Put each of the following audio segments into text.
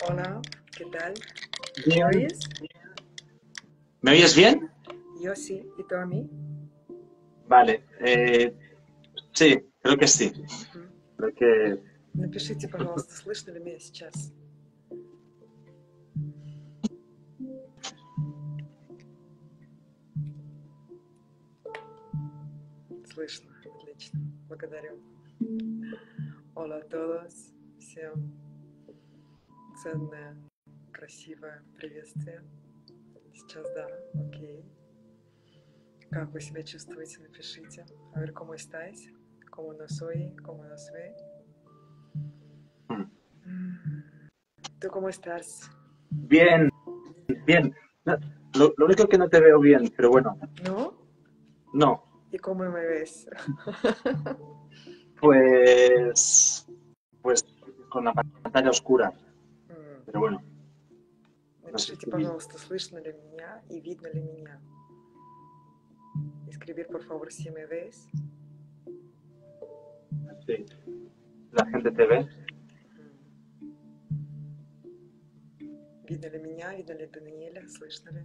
Hola, ¿qué tal? Bien. ¿Me oyes? ¿Me oyes bien? Yo sí, ¿y tú a mí? Vale. eh, sí, creo que sí. Мгм. Creo que Напишите, пожалуйста, слышно ли меня сейчас? Слышно, отлично, благодарю. Hola todos, всем ценное, красивое приветствие. Сейчас да, окей. Как вы себя чувствуете, напишите. A ver cómo estáis, cómo nos oye, cómo nos ve. Mm. Mm. ¿Tú cómo estás? bien, bien. No, lo, lo único que no te veo bien, pero bueno, ¿No? no. ¿Y cómo me ves? Pues, pues con la pantalla oscura, М. pero bueno. Напишите, пожалуйста, слышно ли меня и видно ли меня. Escribir, por favor, si me ves. Sí. La gente te ve. М. Видно ли меня, видно ли Даниэля, слышно ли?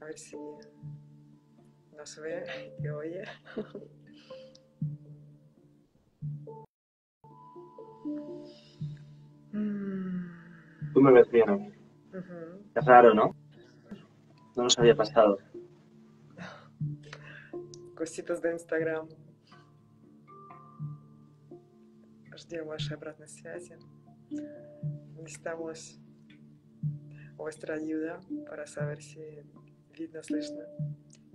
A ver si nos ve y oye. Mm. Tú me ves bien. a mí. Ujú. Es raro, ¿no? No nos había pasado. Коситас до Инстаграм. Ждем вашей обратной связи. Necesitamos vuestra ayuda para saber si видно, слышно.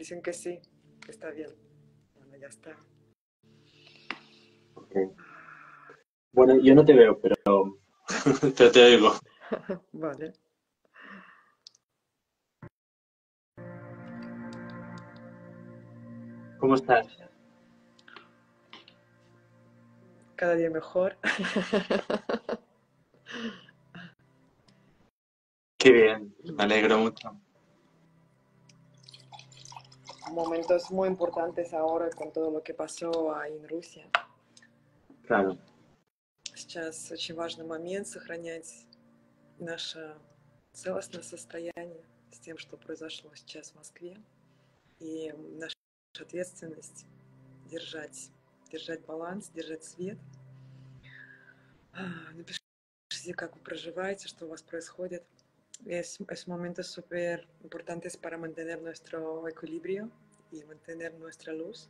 Dicen que sí, que está bien. Bueno, ya está. Ok. Bueno, yo no te veo, pero, pero te oigo. Vale. ¿Cómo estás? Cada día mejor. Qué bien, me alegro mucho. Momentos muy importantes ahora con todo lo que pasó en Rusia. Claro. Сейчас очень важный момент сохранять наше целостное состояние с тем, что произошло сейчас в Москве. И наша ответственность держать, держать баланс, держать свет. А, Напишите, как вы проживаете, что у вас происходит. Es, es momentos súper importantes para mantener nuestro equilibrio y mantener nuestra luz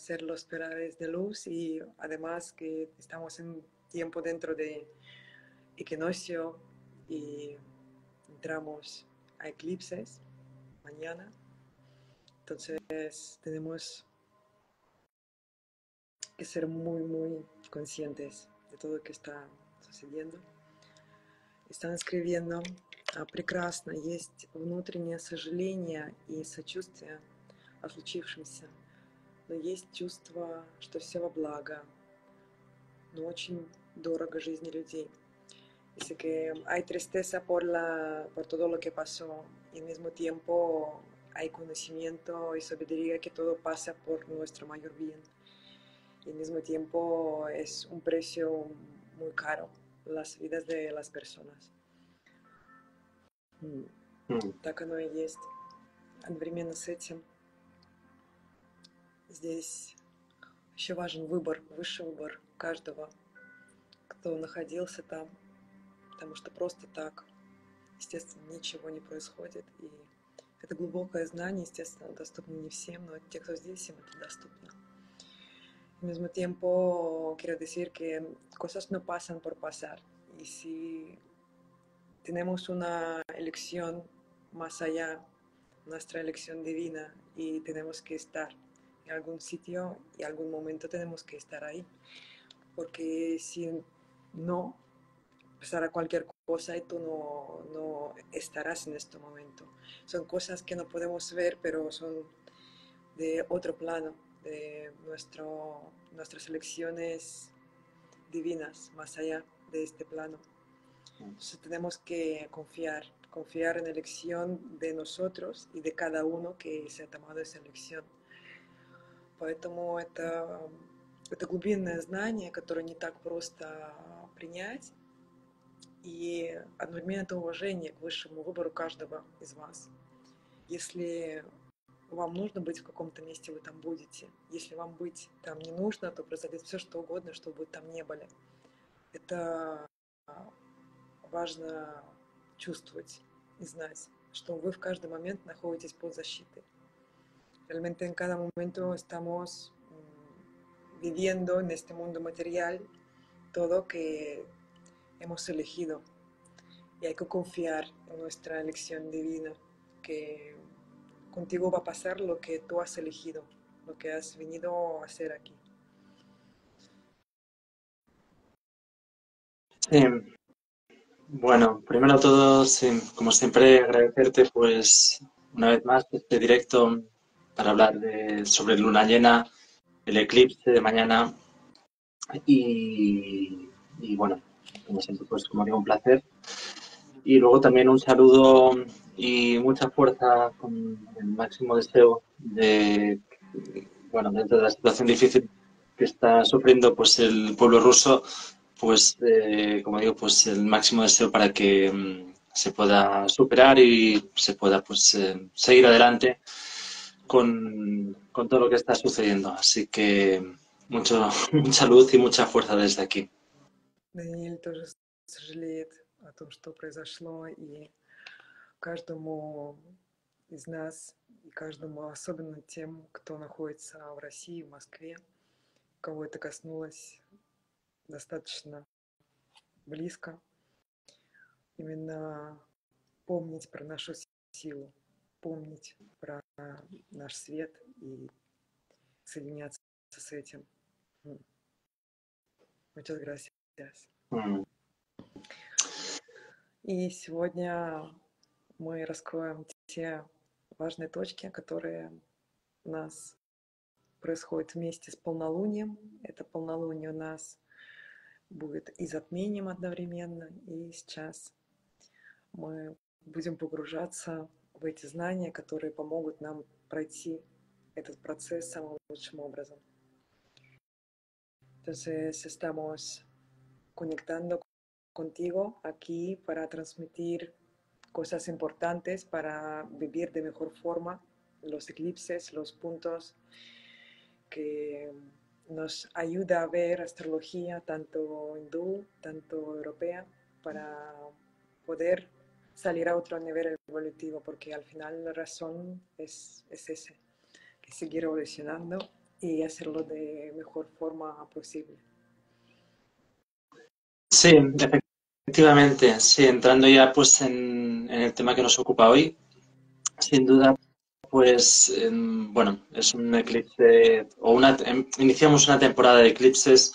ser los pilares de luz y además que estamos en tiempo dentro de equinoccio y entramos a eclipses mañana. Entonces tenemos que ser muy, muy conscientes de todo lo que está sucediendo. Están escribiendo, «А, прекрасно, есть внутреннее сожаление и сочувствие о случившемся, но есть чувство, что все во благо, но очень дорого жизни людей. Dice que hay tristeza por, la, por todo lo que pasó y al mismo tiempo hay conocimiento y sabiduría que todo pasa por nuestro mayor bien. Y al mismo tiempo es un precio muy caro las vidas de las personas. Mm, Так оно и есть. Одновременно с этим здесь еще важен выбор, высший выбор каждого, кто находился там, потому что просто так, естественно, ничего не происходит. И это глубокое знание, естественно, доступно не всем, но те, кто здесь, им это доступно. Al mismo tiempo, quiero decir que cosas no pasan por pasar. Y si tenemos una elección más allá, nuestra elección divina, y tenemos que estar algún sitio y algún momento tenemos que estar ahí. Porque si no, pasará cualquier cosa y tú no, no estarás en este momento. Son cosas que no podemos ver, pero son de otro plano, de nuestro, nuestras elecciones divinas, más allá de este plano. Entonces tenemos que confiar, confiar en la elección de nosotros и de cada uno que se ha tomado esa elección. Поэтому это, это глубинное знание, которое не так просто принять, и одновременно это уважение к высшему выбору каждого из вас. Если вам нужно быть в каком-то месте, вы там будете. Если вам быть там не нужно, то произойдет все, что угодно, чтобы вы там не были. Это важно чувствовать и знать, что вы в каждый момент находитесь под защитой. Realmente en cada momento estamos viviendo en este mundo material todo que hemos elegido y hay que confiar en nuestra elección divina, que contigo va a pasar lo que tú has elegido, lo que has venido a hacer aquí. Sí. Bueno, primero todo, como siempre, agradecerte pues una vez más este directo para hablar de, sobre luna llena, el eclipse de mañana y, bueno, como siempre, pues como digo, un placer. Y luego también un saludo y mucha fuerza con el máximo deseo de, bueno, dentro de la situación difícil que está sufriendo pues el pueblo ruso, pues eh, como digo, pues el máximo deseo para que mm, se pueda superar y se pueda pues eh, seguir adelante con, con, todo lo que está sucediendo. Así que mucho, mucha luz y mucha fuerza desde aquí. Daniel тоже сожалеет о том, что произошло, и каждому из нас, и каждому, особенно тем, кто находится в России, в Москве, кого это коснулось достаточно близко, именно помнить про нашу силу, помнить про наш свет и соединяться с этим. Muchas gracias. Mm. И сегодня мы раскроем те важные точки, которые у нас происходят вместе с полнолунием. Это полнолуние у нас будет и затмением одновременно. И сейчас мы будем погружаться в эти знания, которые помогут нам пройти этот процесс самым лучшим образом. Entonces estamos conectando contigo aquí para transmitir cosas importantes, para vivir de mejor forma los eclipses, los puntos que nos ayuda a ver astrología tanto hindú, tanto europea, para poder salir a otro nivel evolutivo, porque al final la razón es, es ese, que seguir evolucionando y hacerlo de mejor forma posible. Sí, efectivamente, sí, entrando ya pues en, el tema que nos ocupa hoy, sin duda, pues bueno, es un eclipse, o una, em, iniciamos una temporada de eclipses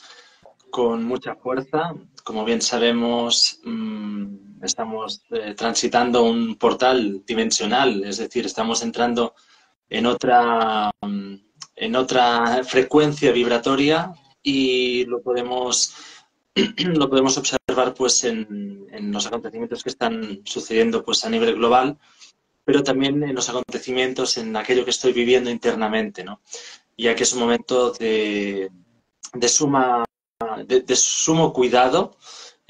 con mucha fuerza. Como bien sabemos, mm, estamos eh, transitando un portal dimensional, es decir, estamos entrando en otra, mm, en otra frecuencia vibratoria y lo podemos, lo podemos observar pues en, en, los acontecimientos que están sucediendo pues a nivel global, pero también en los acontecimientos, en aquello que estoy viviendo internamente, ¿no? ya que es un momento de, de suma de, sumo cuidado,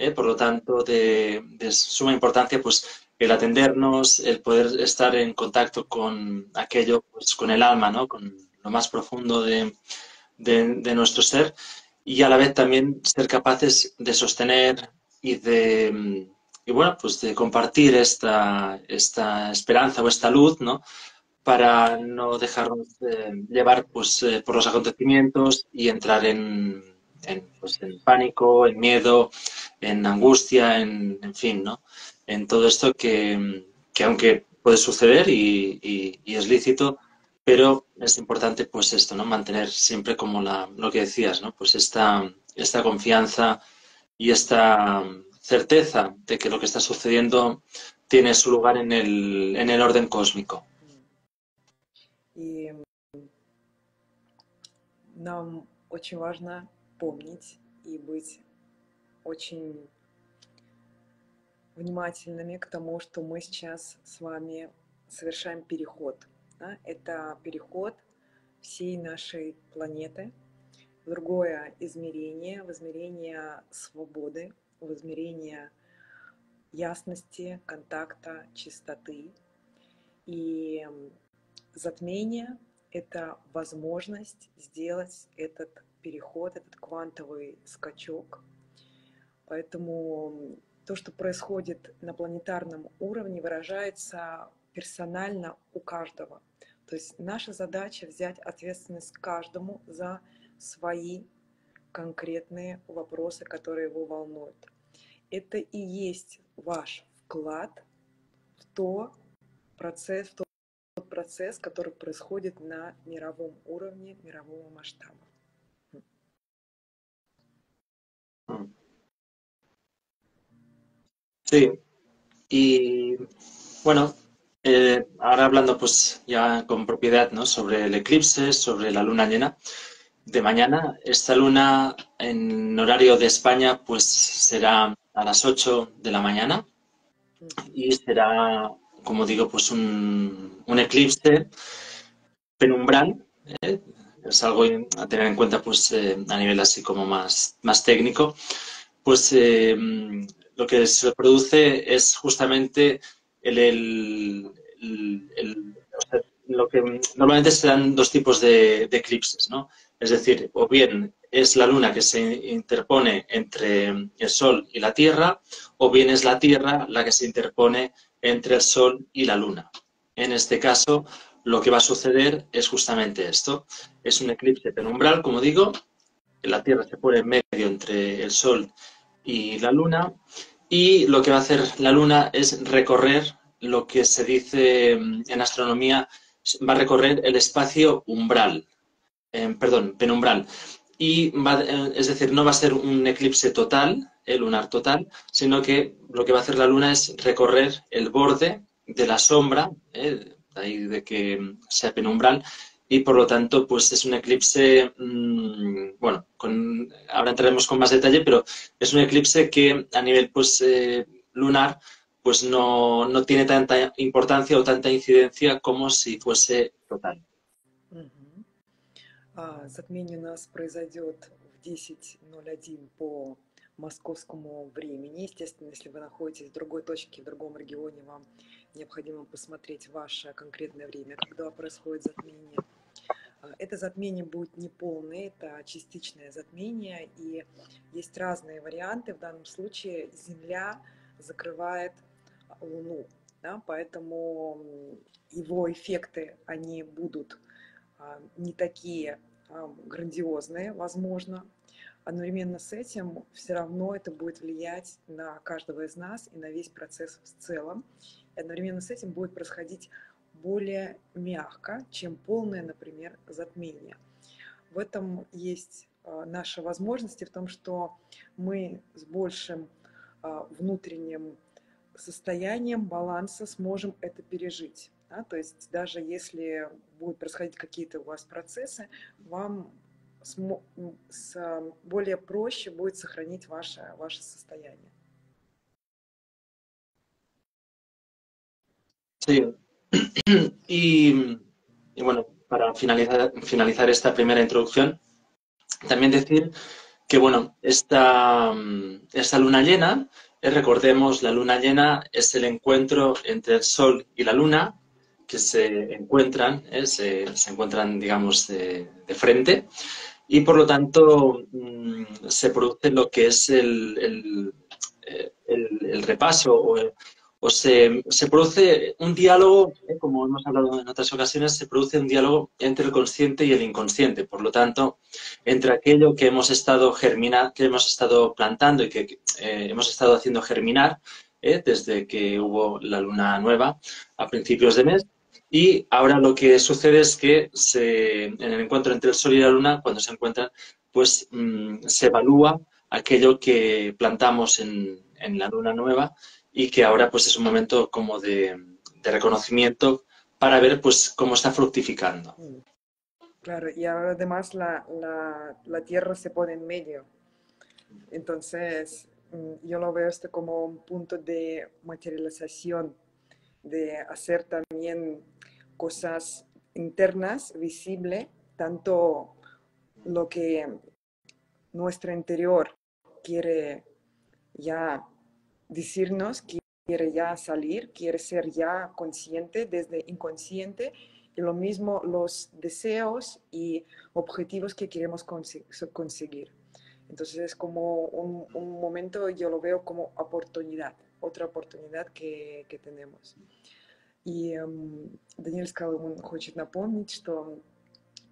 ¿eh? por lo tanto, de, suma importancia, pues el atendernos, el poder estar en contacto con aquello, pues con el alma, ¿no? Con lo más profundo de, nuestro ser y a la vez también ser capaces de sostener y de y bueno, pues de compartir esta, esta esperanza o esta luz, ¿no? Para no dejarnos llevar pues, eh, por los acontecimientos y entrar en, pues, en, pánico, en miedo, en angustia, en, en fin, ¿no? En todo esto que, que aunque puede suceder y, y, es lícito, pero es importante pues esto, ¿no? Mantener siempre como la, lo que decías, ¿no? Pues esta, esta confianza y esta certeza de que lo que está sucediendo tiene su lugar en el, en el orden cósmico. Y нам очень важно помнить и быть очень внимательными к тому, что мы сейчас с вами совершаем переход. Да? Это переход всей нашей планеты в другое измерение, в измерение свободы, в измерение ясности, контакта, чистоты. И затмение — это возможность сделать этот переход, этот квантовый скачок. Поэтому то, что происходит на планетарном уровне, выражается персонально у каждого. То есть наша задача взять ответственность каждому за свои конкретные вопросы, которые его волнуют. Это и есть ваш вклад в то процесс, в тот процесс, который происходит на мировом уровне, мирового масштаба. Sí, y bueno, eh, ahora hablando pues ya con propiedad ¿no? sobre el eclipse, sobre la luna llena de mañana, esta luna en horario de España pues será a las 8 de la mañana y será, como digo, pues un, eclipse penumbral. ¿eh? Es algo a tener en cuenta pues eh, a nivel así como más, más técnico. Pues eh, lo que se produce es justamente el, lo que normalmente se dan dos tipos de, de eclipses, ¿no? Es decir, o bien es la luna que se interpone entre el Sol y la Tierra, o bien es la Tierra la que se interpone entre el Sol y la luna. En este caso, lo que va a suceder es justamente esto. Es un eclipse penumbral, como digo, la Tierra se pone en medio entre el Sol y la luna, y lo que va a hacer la luna es recorrer lo que se dice en astronomía, va a recorrer el espacio umbral, eh, perdón, penumbral. Y va, eh, es decir, no va a ser un eclipse total, el lunar total, sino que lo que va a hacer la luna es recorrer el borde de la sombra, eh, ahí de que sea penumbral, y por lo tanto, pues es un eclipse, mmm, bueno, con, ahora entraremos con más detalle, pero es un eclipse que a nivel pues eh, lunar pues no, no tiene tanta importancia o tanta incidencia como si fuese total. А, затмение у нас произойдет в 10.01 по московскому времени. Естественно, если вы находитесь в другой точке, в другом регионе, вам необходимо посмотреть ваше конкретное время, когда происходит затмение. А, это затмение будет не полное, это частичное затмение, и есть разные варианты. В данном случае Земля закрывает Луну, да, поэтому его эффекты, они будут а, не такие грандиозные, возможно. Одновременно с этим все равно это будет влиять на каждого из нас и на весь процесс в целом. И одновременно с этим будет происходить более мягко, чем полное, например, затмение. В этом есть а, наши возможности в том, что мы с большим а, внутренним состоянием баланса сможем это пережить. Да? То есть даже если будут происходить какие-то у вас процессы, вам с, более проще будет сохранить ваше, ваше состояние. Y, bueno, para finalizar, finalizar esta primera introducción, también decir que, bueno, esta, esta luna llena, eh, recordemos, la luna llena es el encuentro entre el Sol y la luna, que se encuentran, ¿eh? se, encuentran, digamos, de, frente y por lo tanto mm, se produce lo que es el, el, repaso o, se, se, produce un diálogo, ¿eh? como hemos hablado en otras ocasiones, se produce un diálogo entre el consciente y el inconsciente. Por lo tanto, entre aquello que hemos estado germinar, que hemos estado plantando y que eh, hemos estado haciendo germinar desde que hubo la luna nueva a principios de mes, y ahora lo que sucede es que se, en el encuentro entre el Sol y la Luna, cuando se encuentran, pues mm, se evalúa aquello que plantamos en, la Luna nueva y que ahora pues es un momento como de, reconocimiento para ver pues cómo está fructificando. Claro, y además la, la, la Tierra se pone en medio. Entonces, mm, yo lo veo esto como un punto de materialización, de hacer también cosas internas, visible, tanto lo que nuestro interior quiere ya decirnos, quiere ya salir, quiere ser ya consciente desde inconsciente y lo mismo los deseos y objetivos que queremos conseguir. Entonces es como un, momento, yo lo veo como oportunidad, otra oportunidad que, que tenemos. И Даниэль сказал, он хочет напомнить, что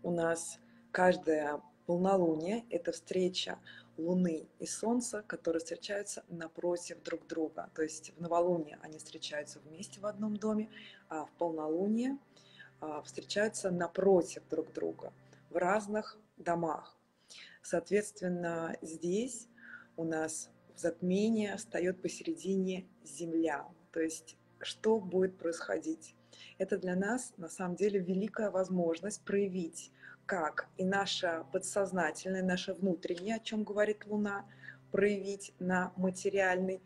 у нас каждая полнолуние – это встреча Луны и Солнца, которые встречаются напротив друг друга. То есть в новолуние они встречаются вместе в одном доме, а в полнолуние а, встречаются напротив друг друга в разных домах. Соответственно, здесь у нас в затмении встает посередине Земля. То есть что будет происходить? Это для нас на самом деле великая возможность проявить как и наше подсознательное, наше внутреннее, о чем говорит Луна, проявить на материальный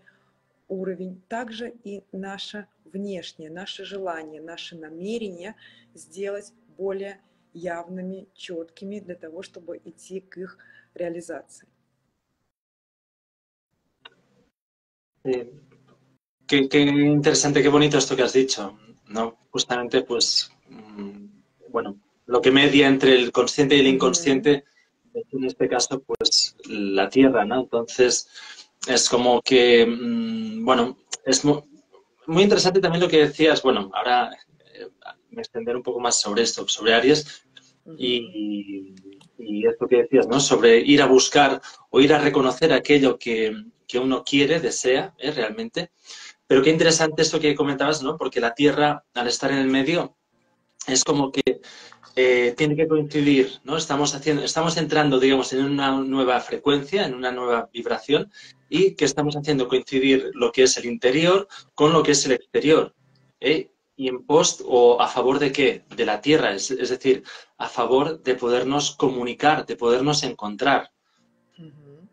уровень, также и наше внешнее, наше желание, наше намерение сделать более явными, четкими для того, чтобы идти к их реализации. Qué, qué, interesante, qué bonito esto que has dicho, ¿no? Justamente, pues, mm, bueno, lo que media entre el consciente y el inconsciente, en este caso, pues, la Tierra, ¿no? Entonces, es como que, mm, bueno, es muy, muy interesante también lo que decías, bueno, ahora eh, me extenderé un poco más sobre esto, sobre Aries, y, y, esto que decías, ¿no? Sobre ir a buscar o ir a reconocer aquello que, que uno quiere, desea, ¿eh? realmente. Pero qué interesante esto que comentabas, ¿no? Porque la Tierra, al estar en el medio, es como que eh, tiene que coincidir, ¿no? Estamos haciendo, estamos entrando, digamos, en una nueva frecuencia, en una nueva vibración, y que estamos haciendo coincidir lo que es el interior con lo que es el exterior. ¿eh? y en post o a favor de qué? De la tierra, es, es decir, a favor de podernos comunicar, de podernos encontrar. Угу.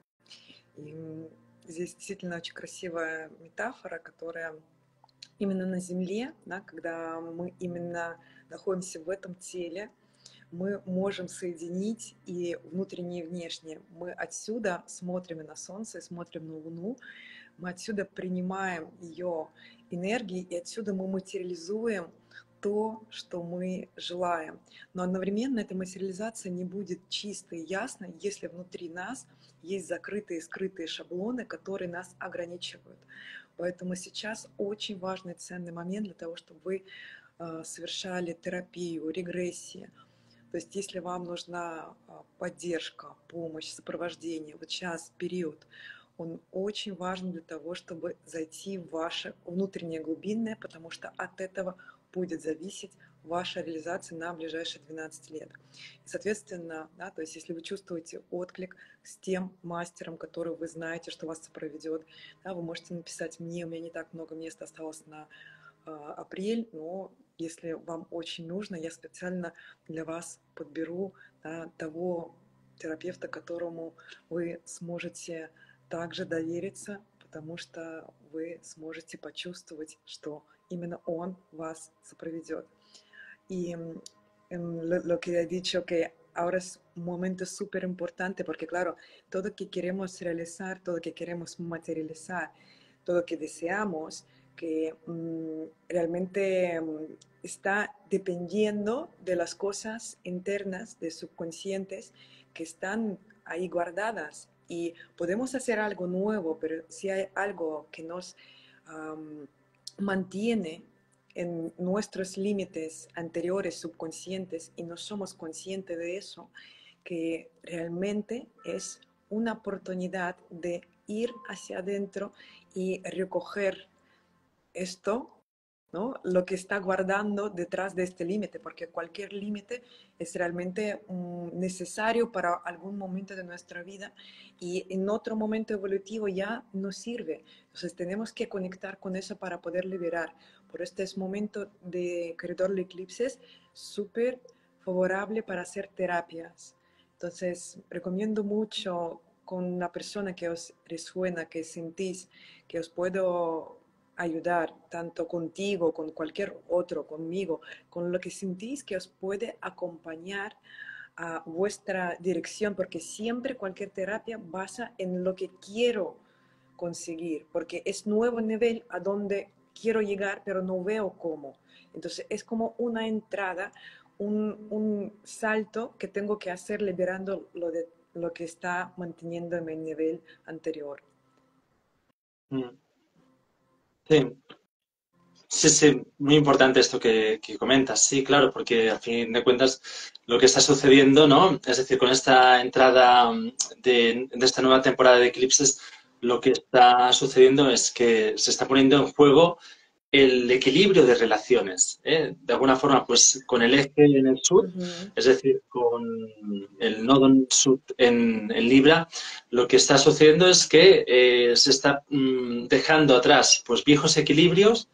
И здесь действительно очень красивая метафора, которая именно на Земле, да, когда мы именно находимся в этом теле, мы можем соединить и внутреннее, и внешнее. Мы отсюда смотрим на Солнце, смотрим на Луну, мы отсюда принимаем ее энергии, и отсюда мы материализуем то, что мы желаем. Но одновременно эта материализация не будет чистой и ясной, если внутри нас есть закрытые скрытые шаблоны, которые нас ограничивают. Поэтому сейчас очень важный ценный момент для того, чтобы вы совершали терапию, регрессии. То есть если вам нужна а, поддержка, помощь, сопровождение, вот сейчас период, он очень важен для того, чтобы зайти в ваше внутреннее глубинное, потому что от этого будет зависеть ваша реализация на ближайшие 12 лет. И, соответственно, да, то есть если вы чувствуете отклик с тем мастером, который вы знаете, что вас проведет, да, вы можете написать мне, у меня не так много места осталось на э, апрель, но если вам очень нужно, я специально для вас подберу да, того терапевта, которому вы сможете также довериться, потому что вы сможете почувствовать, что именно он вас сопроведет. Y lo, que he dicho que ahora es un momento súper importante porque claro, todo que queremos realizar, todo que queremos materializar, todo que deseamos, que mm, realmente mm, está dependiendo de las cosas internas, de subconscientes que están ahí guardadas. Y podemos hacer algo nuevo, pero si hay algo que nos mantiene en nuestros límites anteriores subconscientes y no somos conscientes de eso, que realmente es una oportunidad de ir hacia adentro y recoger esto ¿no? lo que está guardando detrás de este límite, porque cualquier límite es realmente um, necesario para algún momento de nuestra vida y en otro momento evolutivo ya no sirve. Entonces tenemos que conectar con eso para poder liberar. Por este es momento de corredor de eclipses súper favorable para hacer terapias. Entonces recomiendo mucho con una persona que os resuena, que sentís, que os puedo ayudar, tanto contigo, con cualquier otro, conmigo, con lo que sentís que os puede acompañar a vuestra dirección, porque siempre cualquier terapia basa en lo que quiero conseguir, porque es nuevo nivel a donde quiero llegar, pero no veo cómo. Entonces es como una entrada, un, salto que tengo que hacer liberando lo, de, lo que está manteniendo en el nivel anterior. Mm. Sí. Sí, sí, muy importante esto que, comentas. Sí, claro, porque a fin de cuentas lo que está sucediendo, ¿no? Es decir, con esta entrada de, de esta nueva temporada de Eclipses, lo que está sucediendo es que se está poniendo en juego el equilibrio de relaciones. ¿eh? De alguna forma, pues con el eje en el sur, es decir, con el nodo sur, en, Libra, lo que está sucediendo es que eh, se está mm, dejando atrás pues viejos equilibrios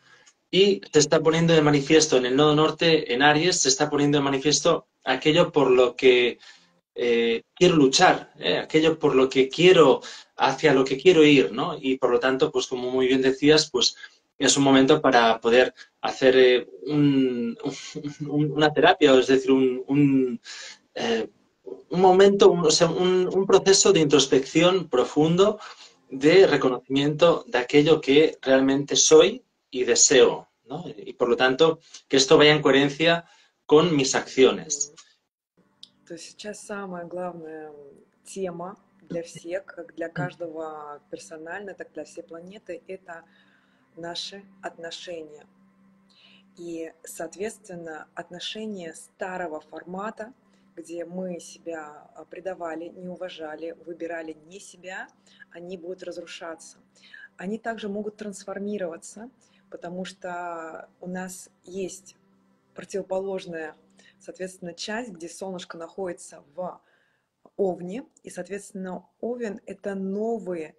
y se está poniendo de manifiesto en el nodo norte, en Aries, se está poniendo de manifiesto aquello por lo que eh, quiero luchar, aquello por lo que quiero, hacia lo que quiero ir, ¿no? Y por lo tanto, pues como muy bien decías, pues es un momento para poder hacer eh, una terapia, es decir, un, eh, momento, un, proceso de introspección profundo, de reconocimiento de aquello que realmente soy y deseo. Y por lo tanto, que esto vaya en coherencia con mis acciones. То сейчас самая главная тема для всех, как для каждого персонально, так для всей планеты, это наши отношения. И, соответственно, отношения старого формата, где мы себя а, предавали, не уважали, выбирали не себя, они будут разрушаться. Они также могут трансформироваться, потому что у нас есть противоположная, соответственно, часть, где солнышко находится в Овне, и, соответственно, Овен — это новые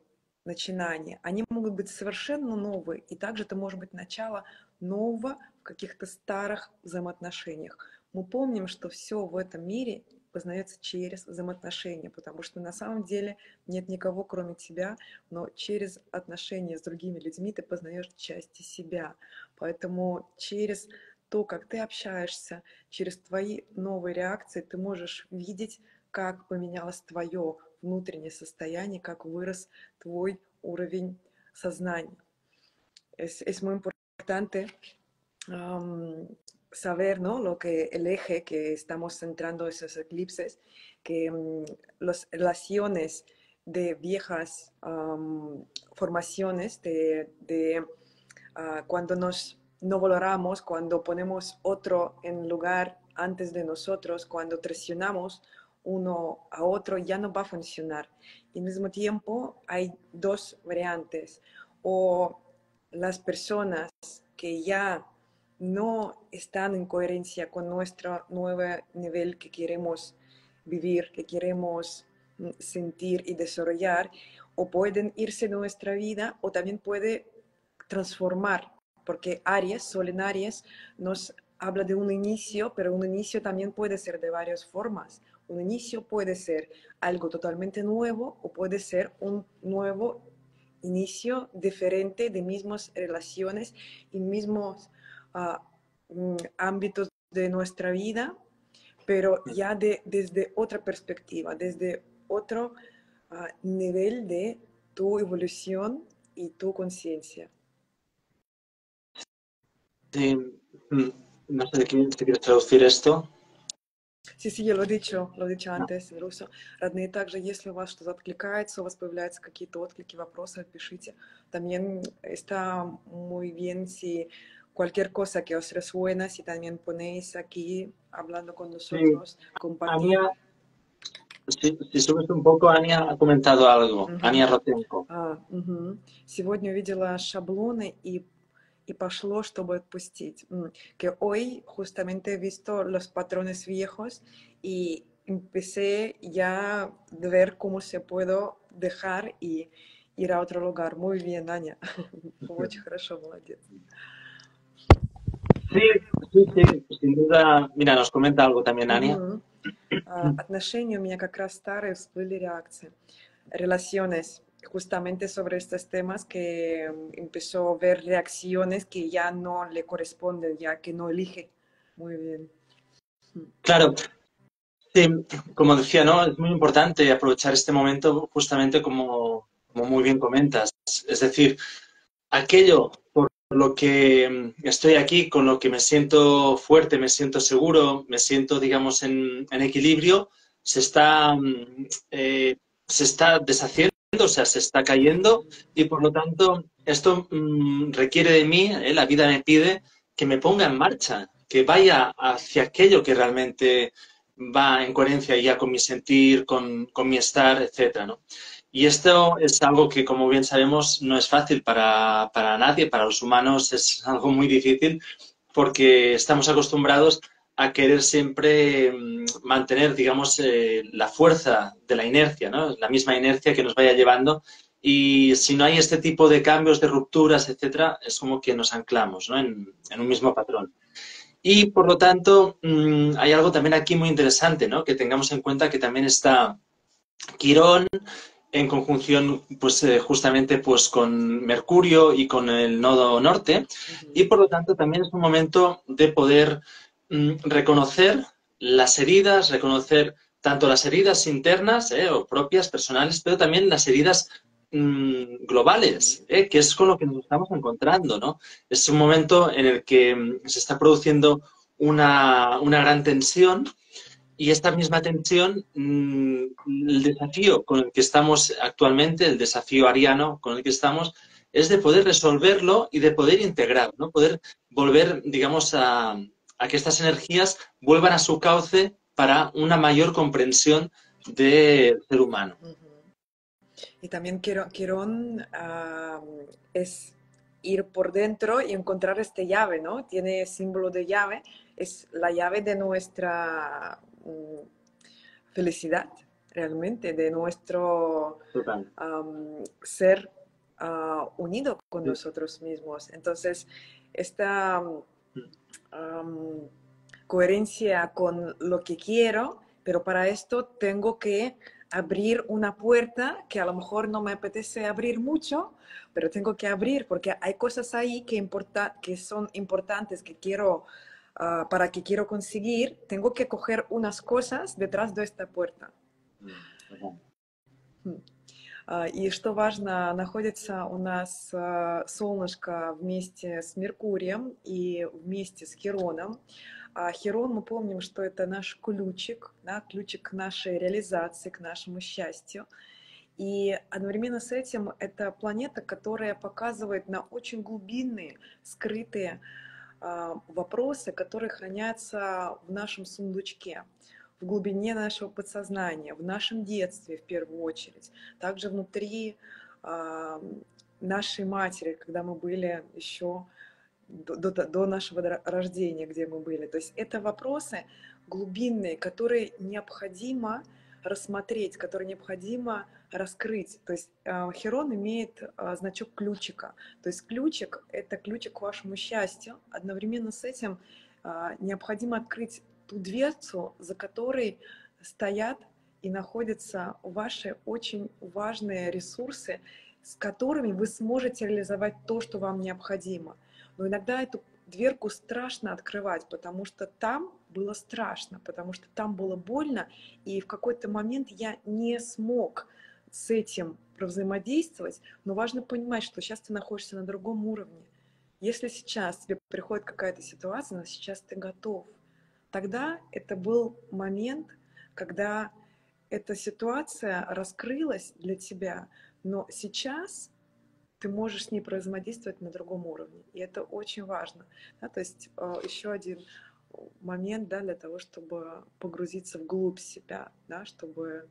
начинания. Они могут быть совершенно новые, и также это может быть начало нового в каких-то старых взаимоотношениях. Мы помним, что все в этом мире познается через взаимоотношения, потому что на самом деле нет никого, кроме тебя, но через отношения с другими людьми ты познаешь части себя. Поэтому через то, как ты общаешься, через твои новые реакции ты можешь видеть, как поменялось твое внутреннее состояние, как вырос твой уровень сознания. Es, es muy importante um, saber ¿no? lo que el eje que estamos centrando esos eclipses, que um, las relaciones de viejas um, formaciones, de, de uh, cuando nos no valoramos, cuando ponemos otro en lugar antes de nosotros, cuando traicionamos uno a otro ya no va a funcionar. Y al mismo tiempo hay dos variantes. O las personas que ya no están en coherencia con nuestro nuevo nivel que queremos vivir, que queremos mm, sentir y desarrollar, o pueden irse de nuestra vida o también puede transformar, porque Aries, Sol nos habla de un inicio, pero un inicio también puede ser de varias formas. Un inicio puede ser algo totalmente nuevo o puede ser un nuevo inicio diferente de mismas relaciones y mismos mm, ámbitos de nuestra vida, pero ya de, desde otra perspectiva, desde otro ah, nivel de tu evolución y tu conciencia. Mm, no sé de quién te quieres traducir esto. Sí, sí, я lo dicho, lo dicho antes, Руса. Родные, также, если у вас что-то откликается, у вас появляются какие-то отклики, вопросы, пишите. También está muy bien si cualquier cosa que os resuena, si también ponéis aquí hablando con nosotros, sí. compartir. Ania, si, si, subes un poco, Ania ha comentado algo, uh -huh. Ania Rotenko. А, угу. Сегодня увидела шаблоны и y пошло, чтобы отпустить. Que hoy justamente he visto los patrones viejos y empecé ya a ver cómo se puedo dejar y ir a otro lugar. Muy bien, Аня. Очень хорошо, молодец. Sí, sí, sí, sin duda. Mira, nos comenta algo también, Ania. Отношения у меня как раз старые, всплыли реакции. relaciones justamente sobre estos temas que empezó a ver reacciones que ya no le corresponden, ya que no elige. Muy bien. Claro, Sí, como decía, ¿no? Es muy importante aprovechar este momento justamente como, muy bien comentas. Es decir, aquello por lo que estoy aquí, con lo que me siento fuerte, me siento seguro, me siento, digamos, en, equilibrio, se está, eh, se está deshaciendo, o sea, se está cayendo y por lo tanto esto mm, requiere de mí, eh, la vida me pide que me ponga en marcha, que vaya hacia aquello que realmente va en coherencia ya con mi sentir, con, mi estar, etcétera, ¿no? Y esto es algo que, como bien sabemos, no es fácil para, nadie, para los humanos es algo muy difícil porque estamos acostumbrados a querer siempre mm, mantener, digamos, eh, la fuerza de la inercia, ¿no? La misma inercia que nos vaya llevando. Y si no hay este tipo de cambios, de rupturas, etcétera, es como que nos anclamos ¿no? en, en un mismo patrón. Y por lo tanto, mm, hay algo también aquí muy interesante, ¿no? Que tengamos en cuenta que también está Quirón en conjunción, pues eh, justamente pues con Mercurio y con el nodo norte. Y por lo tanto, también es un momento de poder reconocer las heridas, reconocer tanto las heridas internas eh, o propias, personales, pero también las heridas Mm, globales, ¿eh? que es con lo que nos estamos encontrando, ¿no? Es un momento en el que mm, se está produciendo una, gran tensión y esta misma tensión, mm, el desafío con el que estamos actualmente, el desafío ariano con el que estamos, es de poder resolverlo y de poder integrar, ¿no? Poder volver, digamos, a, que estas energías vuelvan a su cauce para una mayor comprensión del ser humano. Y también quiero, es ir por dentro y encontrar esta llave, ¿no? Tiene símbolo de llave, es la llave de nuestra mm, felicidad, realmente, de nuestro ser ah, unido con nosotros mismos. Entonces, esta mm. coherencia con lo que quiero, pero para esto tengo que abrir una puerta que a lo mejor no me apetece abrir mucho, pero tengo que abrir porque hay cosas ahí que, importa, que son importantes, que quiero, ah, para que quiero conseguir, tengo que coger unas cosas detrás de esta puerta. И что важно, находится у нас солнышко вместе с Меркурием и вместе с Хероном. А Херон, мы помним, что это наш ключик, да, ключик к нашей реализации, к нашему счастью. И одновременно с этим это планета, которая показывает на очень глубинные, скрытые э, вопросы, которые хранятся в нашем сундучке, в глубине нашего подсознания, в нашем детстве в первую очередь, также внутри э, нашей матери, когда мы были еще до, до, до нашего рождения, где мы были. То есть это вопросы глубинные, которые необходимо рассмотреть, которые необходимо раскрыть. То есть э, Херон имеет э, значок ключика. То есть ключик — это ключик к вашему счастью. Одновременно с этим э, необходимо открыть ту дверцу, за которой стоят и находятся ваши очень важные ресурсы, с которыми вы сможете реализовать то, что вам необходимо — но иногда эту дверку страшно открывать, потому что там было страшно, потому что там было больно, и в какой-то момент я не смог с этим взаимодействовать, но важно понимать, что сейчас ты находишься на другом уровне. Если сейчас тебе приходит какая-то ситуация, но сейчас ты готов, тогда это был момент, когда эта ситуация раскрылась для тебя, но сейчас ты можешь с ней взаимодействовать на другом уровне. И это очень важно. Да? То есть э, еще один момент да, для того, чтобы погрузиться вглубь себя, да, чтобы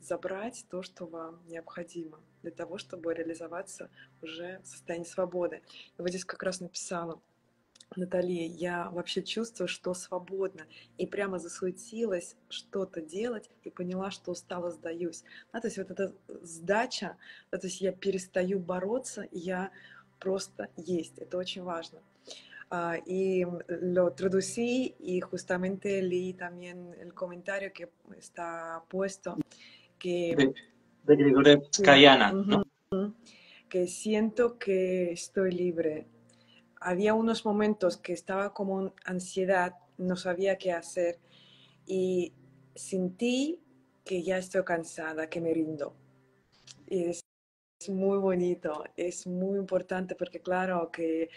забрать то, что вам необходимо для того, чтобы реализоваться уже в состоянии свободы. И вот здесь как раз написала, Натали, я вообще чувствую, что свободна. И прямо засуетилась что-то делать и поняла, что устала, сдаюсь. Да, то есть вот эта сдача, да, то есть я перестаю бороться, я просто есть. Это очень важно. Uh, y lo traducí y justamente leí también el comentario que está puesto, que de Grigorevskayana, ¿no? Que siento que estoy libre. Había unos momentos que estaba como ansiedad, no sabía qué hacer y sentí que ya estoy cansada, que me rindo. Es muy bonito, es muy importante porque claro que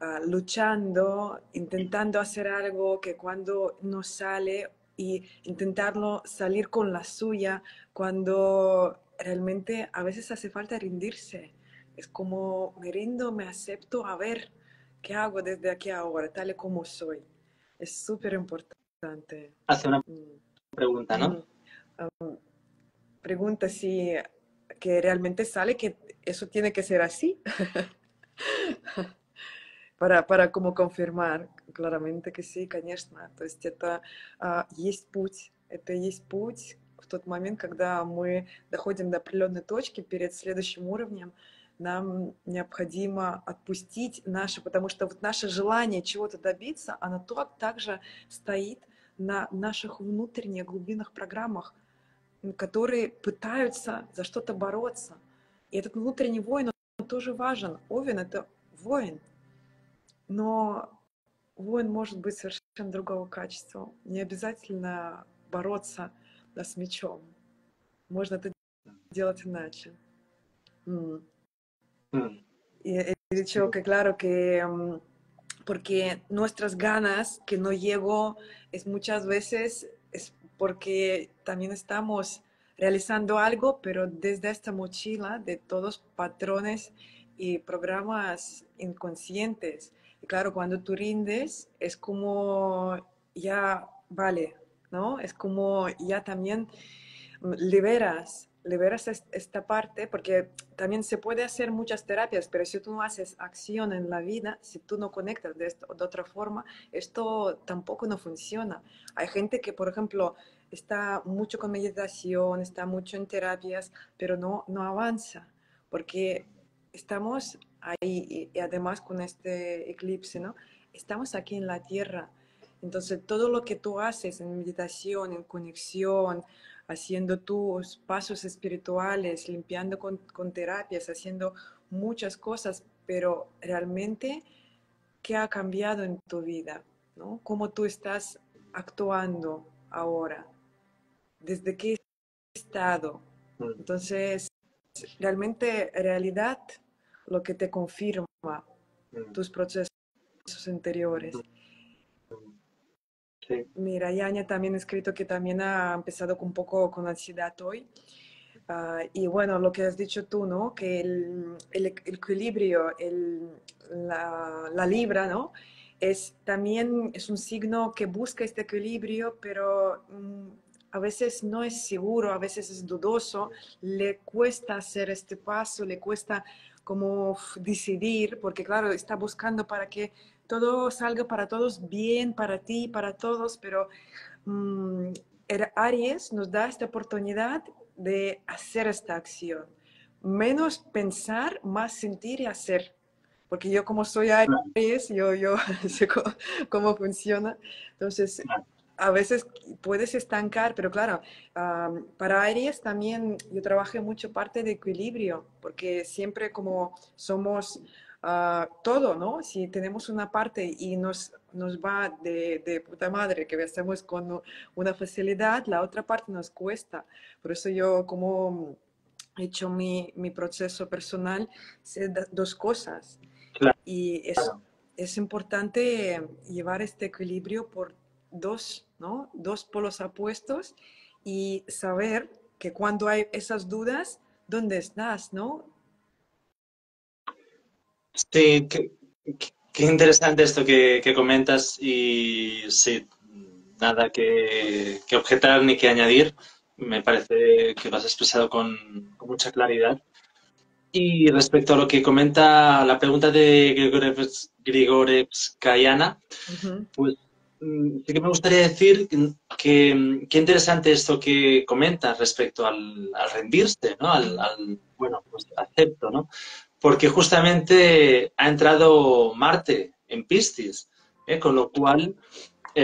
ah, luchando, intentando hacer algo que cuando no sale y intentarlo salir con la suya, cuando realmente a veces hace falta rendirse. Es como me rindo, me acepto, a ver qué hago desde aquí ahora, tal y como soy. Es súper importante. Hace una mm. pregunta, ¿no? Um, pregunta si que realmente sale que eso tiene que ser así. para, para como confirmar claramente que sí, конечно. То есть это а, есть путь. Это есть путь в тот момент, когда мы доходим до определенной точки перед следующим уровнем, нам необходимо отпустить наше, потому что вот наше желание чего-то добиться, оно также стоит на наших внутренних глубинных программах, которые пытаются за что-то бороться. И этот внутренний воин, он тоже важен. Овен — это воин. Но воин может быть совершенно другого качества. Не обязательно бороться да, с мечом. Можно это делать иначе. Mm. Mm. Y he dicho que claro que um, porque nuestras ganas que no llego es muchas veces es porque también estamos realizando algo, pero desde esta mochila de todos patrones y programas inconscientes. Y claro, cuando tú rindes, es como ya vale, ¿no? Es como ya también liberas, liberas esta parte, porque también se puede hacer muchas terapias, pero si tú no haces acción en la vida, si tú no conectas de, esto, de otra forma, esto tampoco no funciona. Hay gente que, por ejemplo, está mucho con meditación, está mucho en terapias, pero no, no avanza, porque estamos ahí y, además con este eclipse, ¿no? Estamos aquí en la Tierra. Entonces, todo lo que tú haces en meditación, en conexión, haciendo tus pasos espirituales, limpiando con, con terapias, haciendo muchas cosas, pero realmente, ¿qué ha cambiado en tu vida? ¿no? ¿Cómo tú estás actuando ahora? desde qué estado. Mm. Entonces, realmente realidad lo que te confirma mm. tus procesos anteriores. Mm. Mira, Yaña también ha escrito que también ha empezado un poco con ansiedad hoy. Ah, y bueno, lo que has dicho tú, ¿no? Que el, el, equilibrio, el, la, la, libra, ¿no? Es también es un signo que busca este equilibrio, pero a veces no es seguro, a veces es dudoso, le cuesta hacer este paso, le cuesta como decidir, porque claro, está buscando para que todo salga para todos bien, para ti, para todos, pero mm, Aries nos da esta oportunidad de hacer esta acción. Menos pensar, más sentir y hacer. Porque yo como soy Aries, yo, yo sé cómo, cómo funciona. Entonces, a veces puedes estancar, pero claro, para Aries también yo trabajé mucho parte de equilibrio, porque siempre como somos ah, todo, ¿no? Si tenemos una parte y nos, nos va de, de, puta madre, que hacemos con una facilidad, la otra parte nos cuesta. Por eso yo como he hecho mi, mi proceso personal, sé dos cosas. Y es, es importante llevar este equilibrio por dos, ¿no? dos polos apuestos y saber que cuando hay esas dudas, ¿dónde estás? ¿no? Sí, qué, interesante esto que, comentas y sí, nada que, objetar ni que añadir. Me parece que lo has expresado con, mucha claridad. Y respecto a lo que comenta la pregunta de Grigorevskayana, pues Mm, sí que me gustaría decir que qué interesante esto que comentas respecto al, rendirse, ¿no? Al, bueno, pues acepto, ¿no? Porque justamente ha entrado Marte en Piscis, ¿eh? con lo cual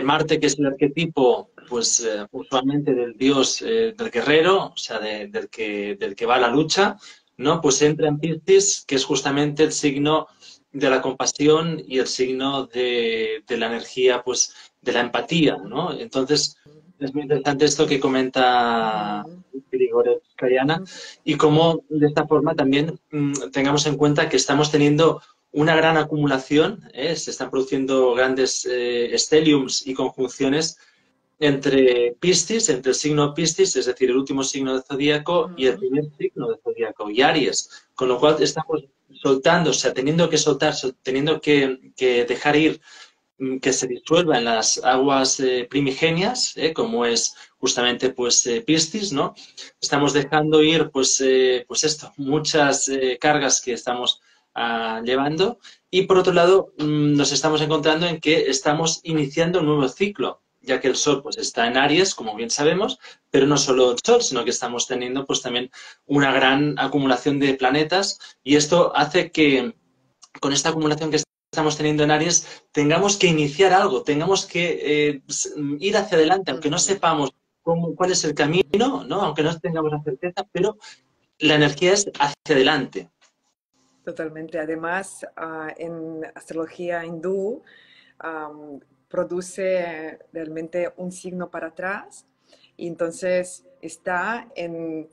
Marte, que es el arquetipo, pues eh, usualmente del dios, eh, del guerrero, o sea, del, que, del que va a la lucha, ¿no? Pues entra en Piscis, que es justamente el signo de la compasión y el signo de, de la energía, pues, de la empatía, ¿no? Entonces, es muy interesante esto que comenta Y cómo de esta forma también mm, tengamos en cuenta que estamos teniendo una gran acumulación, ¿eh? se están produciendo grandes eh, stelliums y conjunciones entre Piscis, entre el signo Piscis, es decir, el último signo de zodíaco, y el primer signo de zodíaco, y Aries, con lo cual estamos soltando, o sea, teniendo que soltar, teniendo que, dejar ir, que se disuelva en las aguas eh, primigenias, ¿eh? como es justamente pues Piscis, ¿no? Estamos dejando ir, pues, pues esto, muchas cargas que estamos llevando. Y por otro lado, mm, nos estamos encontrando en que estamos iniciando un nuevo ciclo, ya que el Sol pues, está en Aries, como bien sabemos, pero no solo el Sol, sino que estamos teniendo pues, también una gran acumulación de planetas y esto hace que con esta acumulación que estamos teniendo en Aries tengamos que iniciar algo, tengamos que eh, ir hacia adelante, aunque no sepamos cómo, cuál es el camino, ¿no? aunque no tengamos la certeza, pero la energía es hacia adelante. Totalmente. Además, ah, en astrología hindú produce realmente un signo para atrás y entonces está en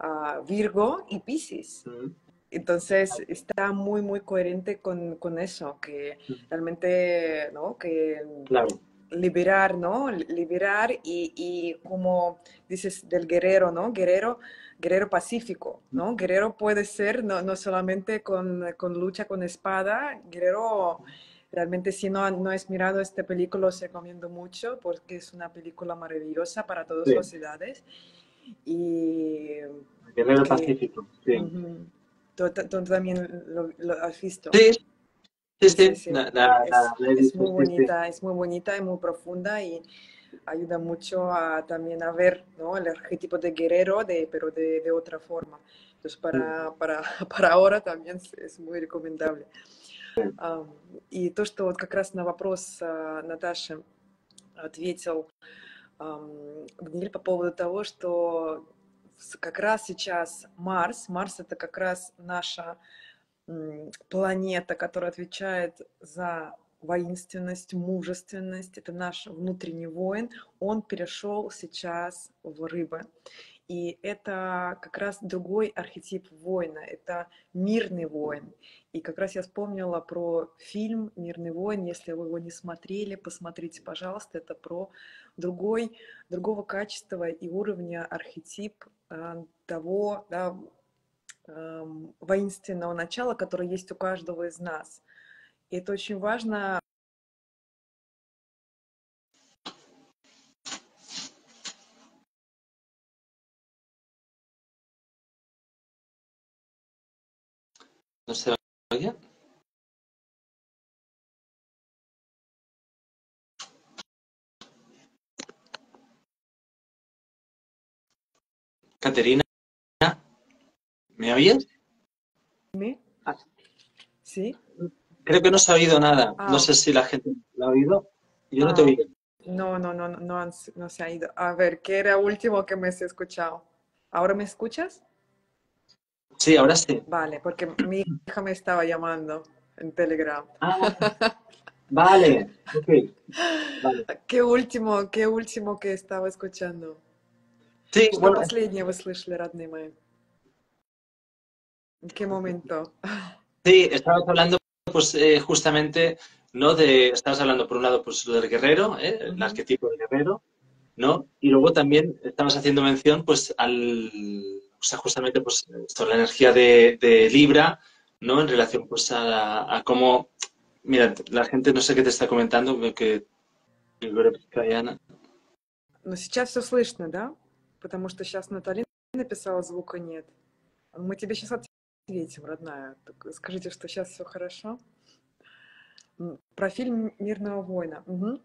ah, Virgo y Pisces. Entonces está muy, muy coherente con, eso, que realmente, ¿no? Que liberar, ¿no? Liberar y, y, como dices del guerrero, ¿no? Guerrero guerrero pacífico, ¿no? Guerrero puede ser no, no solamente con, con, lucha con espada, guerrero realmente si no, no has mirado esta película os recomiendo mucho porque es una película maravillosa para todas las edades. Y guerrero pacífico, sí. ¿Tú, también lo, has visto? Sí. Sí, sí, es, muy bonita, es muy bonita y muy profunda y ayuda mucho a, también a ver ¿no? el arquetipo de guerrero, de, pero de, de otra forma. Entonces, para, para, para ahora también es muy recomendable. И то, что вот как раз на вопрос Наташи ответил Гниль по поводу того, что как раз сейчас Марс, Марс это как раз наша планета, которая отвечает за воинственность, мужественность, это наш внутренний воин, он перешел сейчас в рыбы. И это как раз другой архетип воина, это мирный воин. И как раз я вспомнила про фильм «Мирный воин». Если вы его не смотрели, посмотрите, пожалуйста. Это про другой, другого качества и уровня архетип э, того да, э, воинственного начала, которое есть у каждого из нас. И это очень важно. ¿No se oye? Caterina, ¿me oyes? ¿Me? Ah. ¿Sí? Creo que no se ha oído nada. No ah. sé si la gente lo ha oído. Yo no te oí. Ah. No, no, no, no, no, se ha ido. A ver, ¿qué era último que me has escuchado? ¿Ahora me escuchas? Sí, ahora sí. Vale, porque mi hija me estaba llamando en Telegram. Ah, vale, ok. ¿Qué último, qué último que estaba escuchando? Sí, Что bueno. последнее вы слышали, родные мои? ¿En qué momento? Sí, estabas hablando pues eh, justamente, ¿no? De, estabas hablando por un lado pues del guerrero, ¿eh? el arquetipo del guerrero, ¿no? Y luego también estabas haciendo mención pues al, o sea, justamente pues la energía de, de, Libra, ¿no? En relación pues a, a, cómo, mira, la gente no sé qué te está comentando, que Но сейчас все слышно, да? Потому что сейчас Наталья написала, звука нет. Мы тебе сейчас ответим, родная. Так скажите, что сейчас все хорошо. Про фильм «Мирного воина». Угу.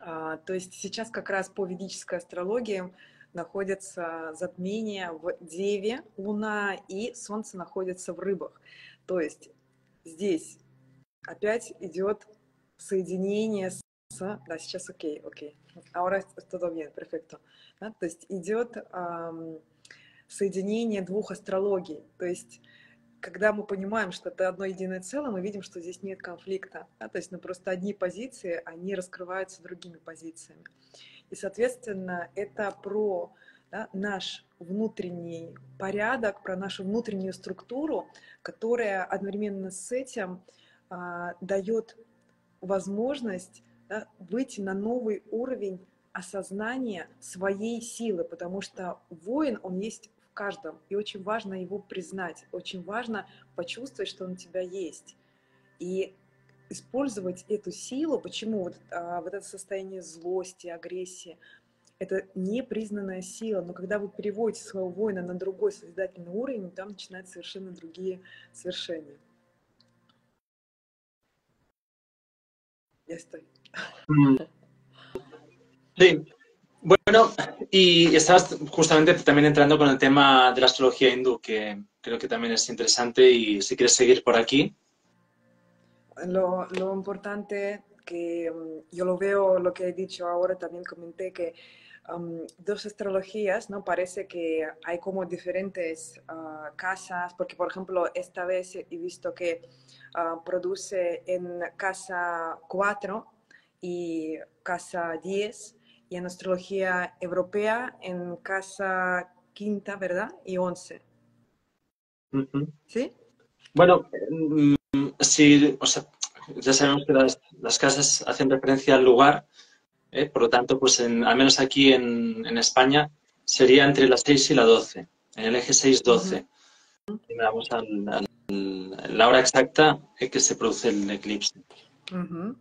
А, то есть сейчас как раз по ведической астрологии находится затмение в Деве, Луна и Солнце находится в Рыбах. То есть здесь опять идет соединение с да, сейчас окей, окей. Ahora todo bien, perfecto. Да? То есть идет эм, соединение двух астрологий. То есть когда мы понимаем, что это одно единое целое, мы видим, что здесь нет конфликта. Да? То есть ну, просто одни позиции, они раскрываются другими позициями. И, соответственно, это про да, наш внутренний порядок, про нашу внутреннюю структуру, которая одновременно с этим а, дает возможность да, выйти на новый уровень осознания своей силы, потому что воин, он есть в каждом, и очень важно его признать, очень важно почувствовать, что он у тебя есть. И использовать эту силу, почему вот, а, вот это состояние злости, агрессии, это непризнанная сила, но когда вы переводите своего воина на другой созидательный уровень, там начинаются совершенно другие свершения. Ya estoy. Sí. Bueno, y estabas justamente también entrando con el tema de la astrología hindú, que creo que también es interesante y si quieres seguir por aquí. Lo, importante que um, yo lo veo, lo que he dicho ahora, también comenté que um, dos astrologías, ¿no? Parece que hay como diferentes uh, casas, porque por ejemplo, esta vez he visto que uh, produce en casa 4 y casa 10, y en astrología europea en casa quinta, ¿verdad? Y 11. ¿Sí? Bueno, mm, sí, o sea, ya sabemos que las, las casas hacen referencia al lugar, ¿eh? por lo tanto, pues en, al menos aquí en, en, España sería entre las 6 y la 12, en el eje 6-12. Uh -huh. Y vamos a la hora exacta en que se produce el eclipse. Uh -huh.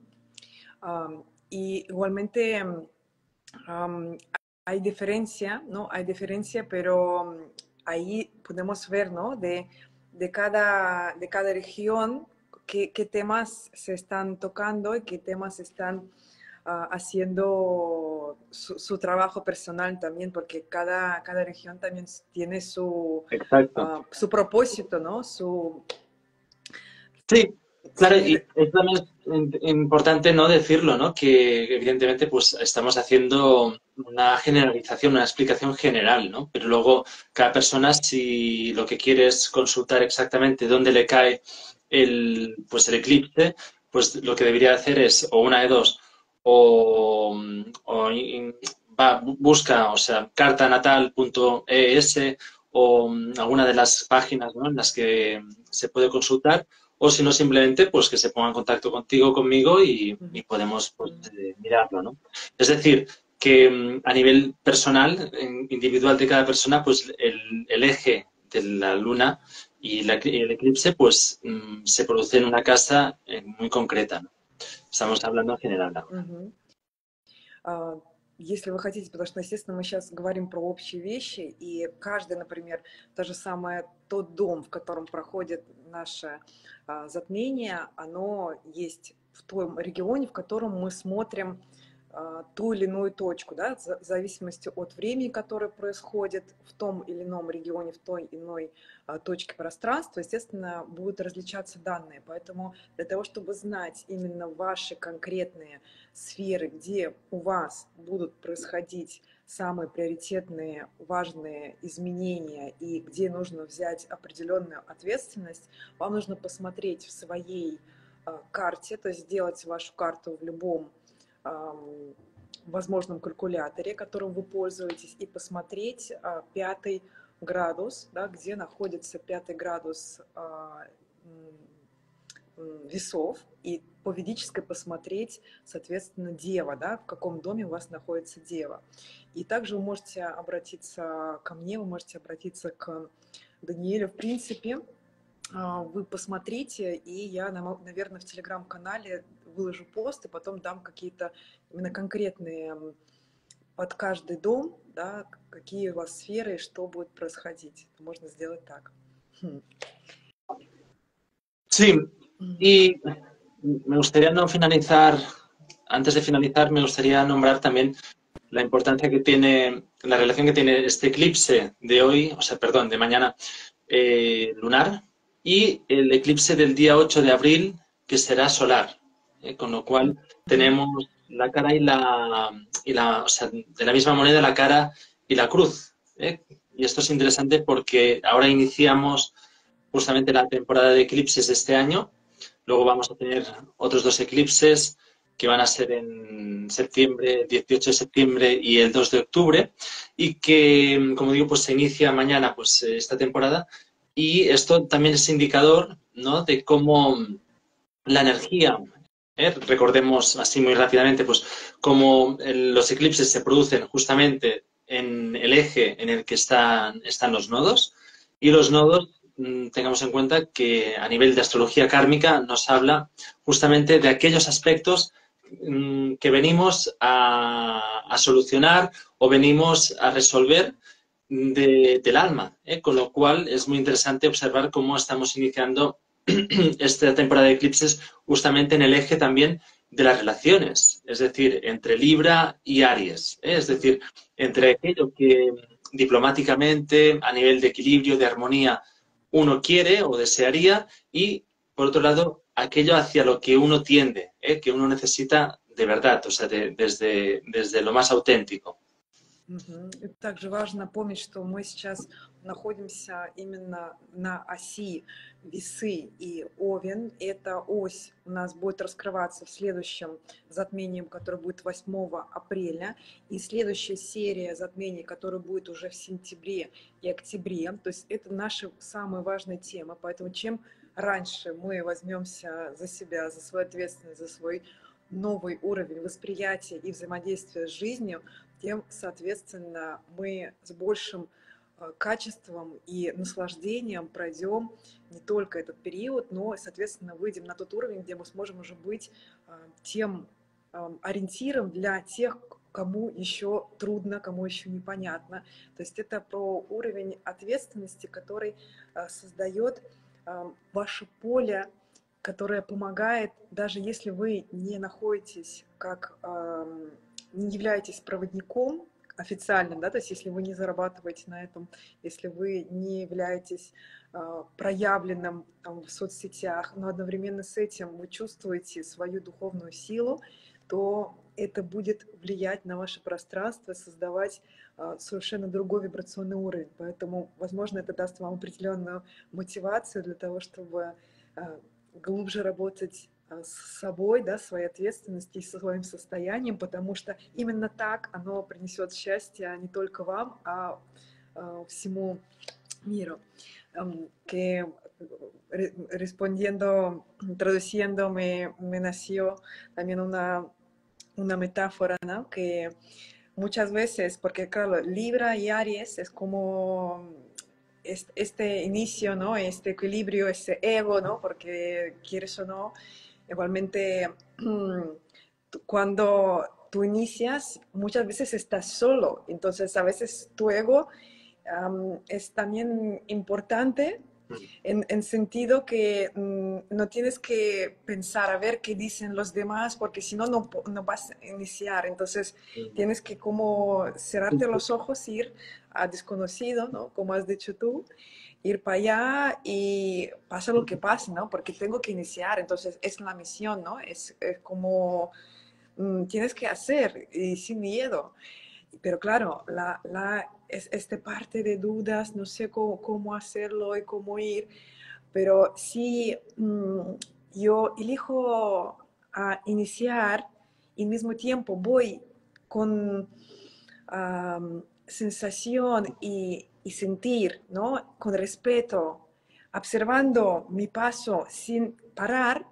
Um, y igualmente um, hay diferencia, ¿no? Hay diferencia, pero ahí podemos ver, ¿no? De, de, cada, de cada región qué, qué, temas se están tocando y qué temas están uh, haciendo su, su, trabajo personal también, porque cada, cada región también tiene su, uh, su propósito, ¿no? Su... Sí, Claro, y es también importante no decirlo, ¿no? Que evidentemente pues estamos haciendo una generalización, una explicación general, ¿no? Pero luego cada persona si lo que quiere es consultar exactamente dónde le cae el, pues el eclipse, pues lo que debería hacer es o una de dos, o, o va, busca, o sea, cartanatal.es o alguna de las páginas ¿no? en las que se puede consultar o si no, simplemente pues que se ponga en contacto contigo, conmigo y, y podemos pues, eh, mirarlo, ¿no? Es decir, que mm, a nivel personal, individual de cada persona, pues el, el eje de la luna y, la, y, el eclipse pues mm, se produce en una casa eh, muy concreta, ¿no? Estamos hablando en general. ¿no? Uh -huh. uh, если вы хотите, потому что, естественно, мы сейчас говорим про общие вещи, и каждый, например, то же самое, тот дом, в котором проходит наше а, затмение, оно есть в том регионе, в котором мы смотрим а, ту или иную точку, да, в зависимости от времени, которое происходит в том или ином регионе, в той иной а, точке пространства, естественно, будут различаться данные. Поэтому для того, чтобы знать именно ваши конкретные сферы, где у вас будут происходить самые приоритетные, важные изменения и где нужно взять определенную ответственность, вам нужно посмотреть в своей карте, то есть сделать вашу карту в любом возможном калькуляторе, которым вы пользуетесь, и посмотреть а, пятый градус, да, где находится пятый градус а, весов, и по ведической посмотреть, соответственно, дева, да, в каком доме у вас находится дева. И также вы можете обратиться ко мне, вы можете обратиться к Даниэлю. В принципе, а, вы посмотрите, и я, наверное, в телеграм-канале выложу пост, и потом дам какие-то именно конкретные под каждый дом, да, какие у вас сферы что будет происходить. Можно сделать так. Хм. Y me gustaría no finalizar, antes de finalizar, me gustaría nombrar también la importancia que tiene, la relación que tiene este eclipse de hoy, o sea, perdón, de mañana eh, lunar, y el eclipse del día 8 de abril, que será solar. ¿eh? con lo cual tenemos la cara y la, y la, o sea, de la misma moneda la cara y la cruz. ¿eh? Y esto es interesante porque ahora iniciamos justamente la temporada de eclipses de este año. Luego vamos a tener otros dos eclipses que van a ser en septiembre, 18 de septiembre y el 2 de octubre, y que, como digo, pues se inicia mañana pues esta temporada. Y esto también es indicador ¿no? de cómo la energía ¿eh? Recordemos así muy rápidamente, pues cómo los eclipses se producen justamente en el eje en el que están, están los nodos y los nodos tengamos en cuenta que a nivel de astrología kármica nos habla justamente de aquellos aspectos mm, que venimos a, solucionar o venimos a resolver del alma, ¿eh? con lo cual es muy interesante observar cómo estamos iniciando esta temporada de eclipses justamente en el eje también de las relaciones, es decir, entre Libra y Aries, ¿eh? es decir, entre aquello que diplomáticamente, a nivel de equilibrio, de armonía, uno quiere o desearía y, por otro lado, aquello hacia lo que uno tiende, ¿eh? que uno necesita de verdad, o sea, desde, desde lo más auténtico. Также важно помнить, что мы сейчас Находимся именно на оси весы и овен. Эта ось у нас будет раскрываться в следующем затмении, которое будет 8 апреля. И следующая серия затмений, которая будет уже в сентябре и октябре. То есть это наши самые важные темы. Поэтому чем раньше мы возьмемся за себя, за свою ответственность, за свой новый уровень восприятия и взаимодействия с жизнью, тем, соответственно, мы с большим качеством и наслаждением пройдем не только этот период, но, соответственно, выйдем на тот уровень, где мы сможем уже быть э, тем эм, ориентиром для тех, кому еще трудно, кому еще непонятно. То есть это про уровень ответственности, который э, создает эм, ваше поле, которое помогает, даже если вы не находитесь как эм, не являетесь проводником официально, да, то есть если вы не зарабатываете на этом, если вы не являетесь э, проявленным там, в соцсетях, но одновременно с этим вы чувствуете свою духовную силу, то это будет влиять на ваше пространство, создавать э, совершенно другой вибрационный уровень. Поэтому, возможно, это даст вам определенную мотивацию для того, чтобы э, глубже работать с собой, да, своей ответственностью и со своим состоянием, потому что именно так оно принесет счастье не только вам, а э, всему миру. Que respondiendo, traduciendo, me, me nació también una, una metáfora, ¿no? Que muchas veces, porque claro, Libra y Aries es como este, inicio, ¿no? Este equilibrio, ese ego, ¿no? Porque quieres o no, Igualmente, cuando tú inicias, muchas veces estás solo, entonces a veces tu ego es también importante en, en sentido que mm, no tienes que pensar a ver qué dicen los demás, porque si no, no vas a iniciar. Entonces, tienes que como cerrarte los ojos, ir a desconocido, ¿no? Como has dicho tú, ir para allá y pasa lo que pase, ¿no? Porque tengo que iniciar, entonces es la misión, ¿no? Es, como mm, tienes que hacer y sin miedo. Pero claro, la, la, es esta parte de dudas, no sé cómo, cómo hacerlo y cómo ir, pero si mm, yo elijo a iniciar y al mismo tiempo voy con sensación y y sentir, ¿no? Con respeto, observando mi paso sin parar,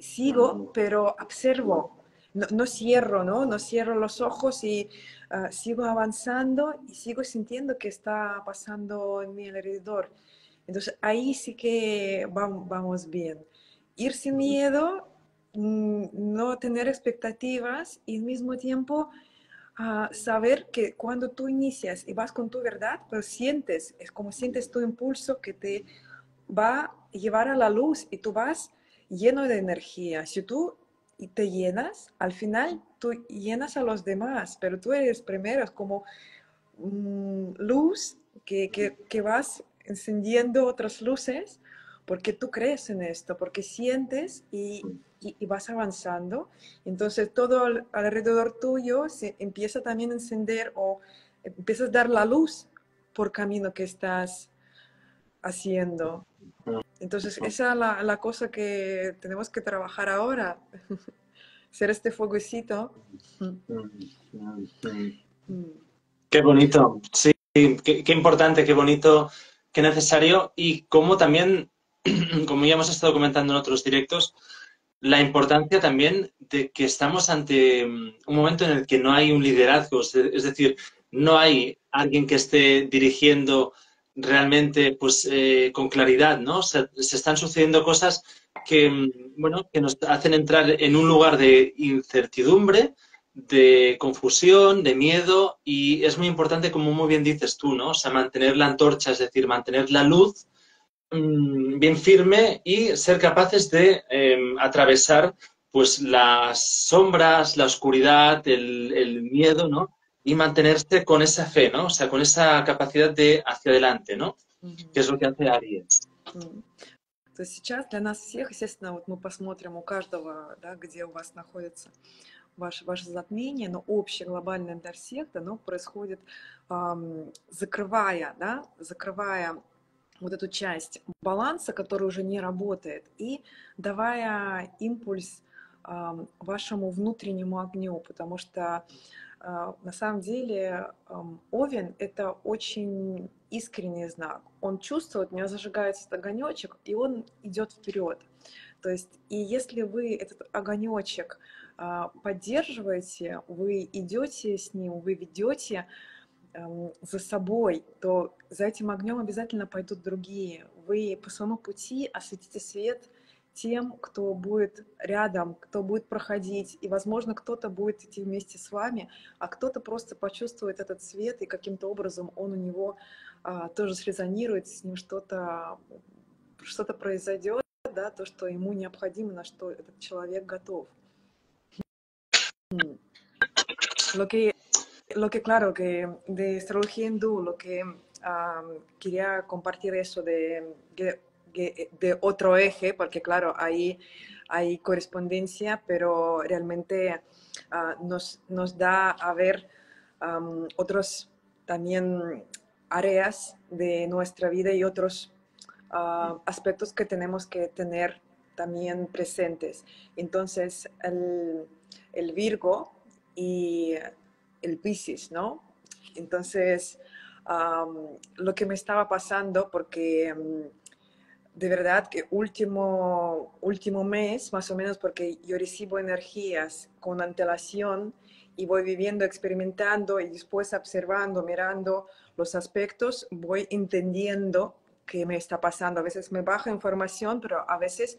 sigo, pero observo, no, cierro, ¿no? No cierro los ojos y ah, sigo avanzando y sigo sintiendo que está pasando en mi alrededor. Entonces ahí sí que vamos, vamos bien. Ir sin miedo, mm, no tener expectativas y al mismo tiempo a saber que cuando tú inicias y vas con tu verdad, pues sientes, es como sientes tu impulso que te va a llevar a la luz y tú vas lleno de energía. Si tú te llenas, al final tú llenas a los demás, pero tú eres primero, es como mm, luz que, que, que vas encendiendo otras luces porque tú crees en esto, porque sientes y, y, vas avanzando. Entonces todo alrededor tuyo se empieza también a encender o empiezas a dar la luz por camino que estás haciendo. Entonces esa es la, la cosa que tenemos que trabajar ahora, ser este fueguecito. Qué bonito, sí, qué, qué importante, qué bonito, qué necesario y cómo también como ya hemos estado comentando en otros directos, la importancia también de que estamos ante mm, un momento en el que no hay un liderazgo, es decir, no hay alguien que esté dirigiendo realmente pues, eh, con claridad, ¿no? Se, se, están sucediendo cosas que, mm, bueno, que nos hacen entrar en un lugar de incertidumbre, de confusión, de miedo, y es muy importante, como muy bien dices tú, ¿no? O sea, mantener la antorcha, es decir, mantener la luz bien firme y ser capaces de em, atravesar pues las sombras, la oscuridad, el, miedo, ¿no? Y mantenerse con esa fe, ¿no? O sea, con esa capacidad de hacia adelante, ¿no? Que es lo que hace Aries. То есть сейчас для нас всех, естественно, вот мы посмотрим у каждого, да, где у вас находится ваше, ваше затмение, но общее глобальное для всех, да, но происходит, эм, закрывая, да, закрывая вот эту часть баланса, который уже не работает, и давая импульс вашему внутреннему огню, потому что э, на самом деле Овен — это очень искренний знак. Он чувствует, у него зажигается этот огонечек, и он идет вперед. То есть, и если вы этот огонечек э, поддерживаете, вы идете с ним, вы ведете, за собой, то за этим огнем обязательно пойдут другие. Вы по своему пути осветите свет тем, кто будет рядом, кто будет проходить, и, возможно, кто-то будет идти вместе с вами, а кто-то просто почувствует этот свет, и каким-то образом он у него а, тоже срезонирует, с ним что-то что-то произойдет, да, то, что ему необходимо, на что этот человек готов. Lo lo que claro, que de astrología hindú, lo que quería compartir eso de, de, otro eje, porque claro, ahí hay correspondencia, pero realmente ah, nos, nos, da a ver otros también áreas de nuestra vida y otros ah, aspectos que tenemos que tener también presentes. Entonces, el, el Virgo y el Pisces, ¿no? Entonces, lo que me estaba pasando, porque de verdad que último, último mes, más o menos, porque yo recibo energías con antelación y voy viviendo, experimentando y después observando, mirando los aspectos, voy entendiendo qué me está pasando. A veces me baja información, pero a veces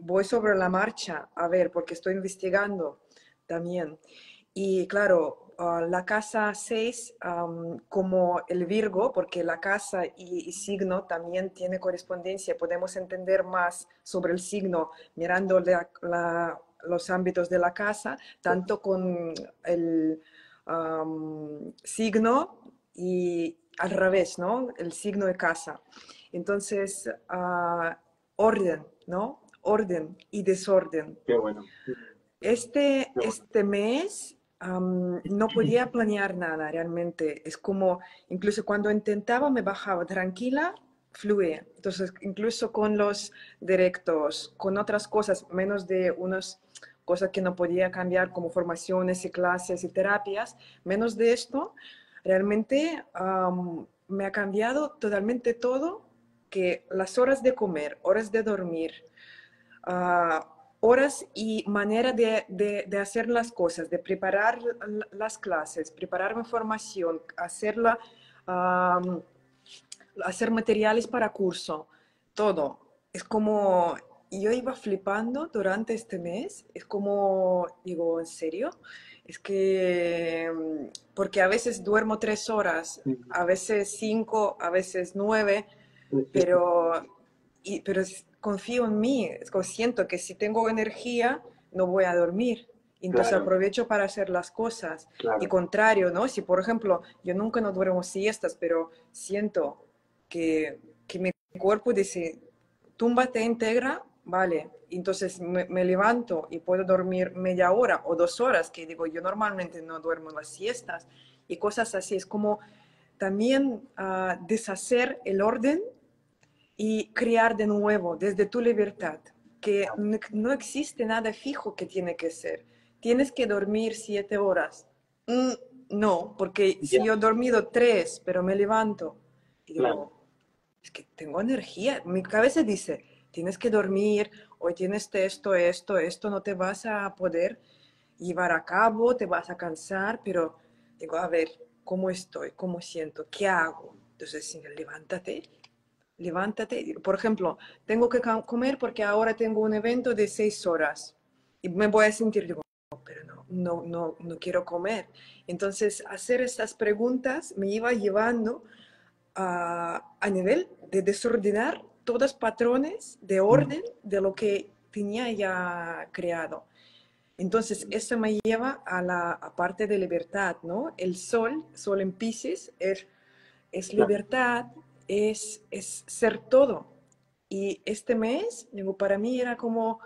voy sobre la marcha a ver, porque estoy investigando también. Y claro, ah, la casa 6 como el Virgo, porque la casa y, signo también tiene correspondencia, podemos entender más sobre el signo mirando los ámbitos de la casa, tanto con el signo y al revés, ¿no? El signo de casa. Entonces, ah, orden, ¿no? Orden y desorden. Qué bueno. Este, este mes no podía planear nada realmente. Es como, incluso cuando intentaba me bajaba tranquila, fluye. Entonces, incluso con los directos, con otras cosas, menos de unas cosas que no podía cambiar como formaciones y clases y terapias, menos de esto, realmente me ha cambiado totalmente todo, que las horas de comer, horas de dormir, uh, horas y manera de, de, hacer las cosas, de preparar las clases, preparar mi formación, hacerla, hacer materiales para curso, todo. Es como, yo iba flipando durante este mes, es como, digo, ¿en serio? Es que, porque a veces duermo tres horas, a veces cinco, a veces nueve, pero, y, pero confío en mí, siento que si tengo energía, no voy a dormir. Entonces aprovecho para hacer las cosas. Y contrario, ¿no? Si, por ejemplo, yo nunca no duermo siestas, pero siento que, que mi cuerpo dice, tumba te integra, vale, entonces me, me, levanto y puedo dormir media hora o dos horas, que digo, yo normalmente no duermo las siestas y cosas así. Es como también uh, deshacer el orden y crear de nuevo desde tu libertad, que no existe nada fijo que tiene que ser. Tienes que dormir siete horas. Mm, no, porque si yo he dormido tres, pero me levanto y digo, es que tengo energía. Mi cabeza dice, tienes que dormir, hoy tienes esto, esto, esto, no te vas a poder llevar a cabo, te vas a cansar, pero digo, a ver, ¿cómo estoy? ¿Cómo siento? ¿Qué hago? Entonces, levántate, levántate. Por ejemplo, tengo que comer porque ahora tengo un evento de seis horas y me voy a sentir, digo, pero no, no, no, no quiero comer. Entonces, hacer estas preguntas me iba llevando a, a nivel de desordenar todos patrones de orden de lo que tenía ya creado. Entonces, eso me lleva a la parte de libertad, ¿no? El sol, sol en Pisces, es, es libertad, es, es ser todo. Y este mes, digo, para mí era como,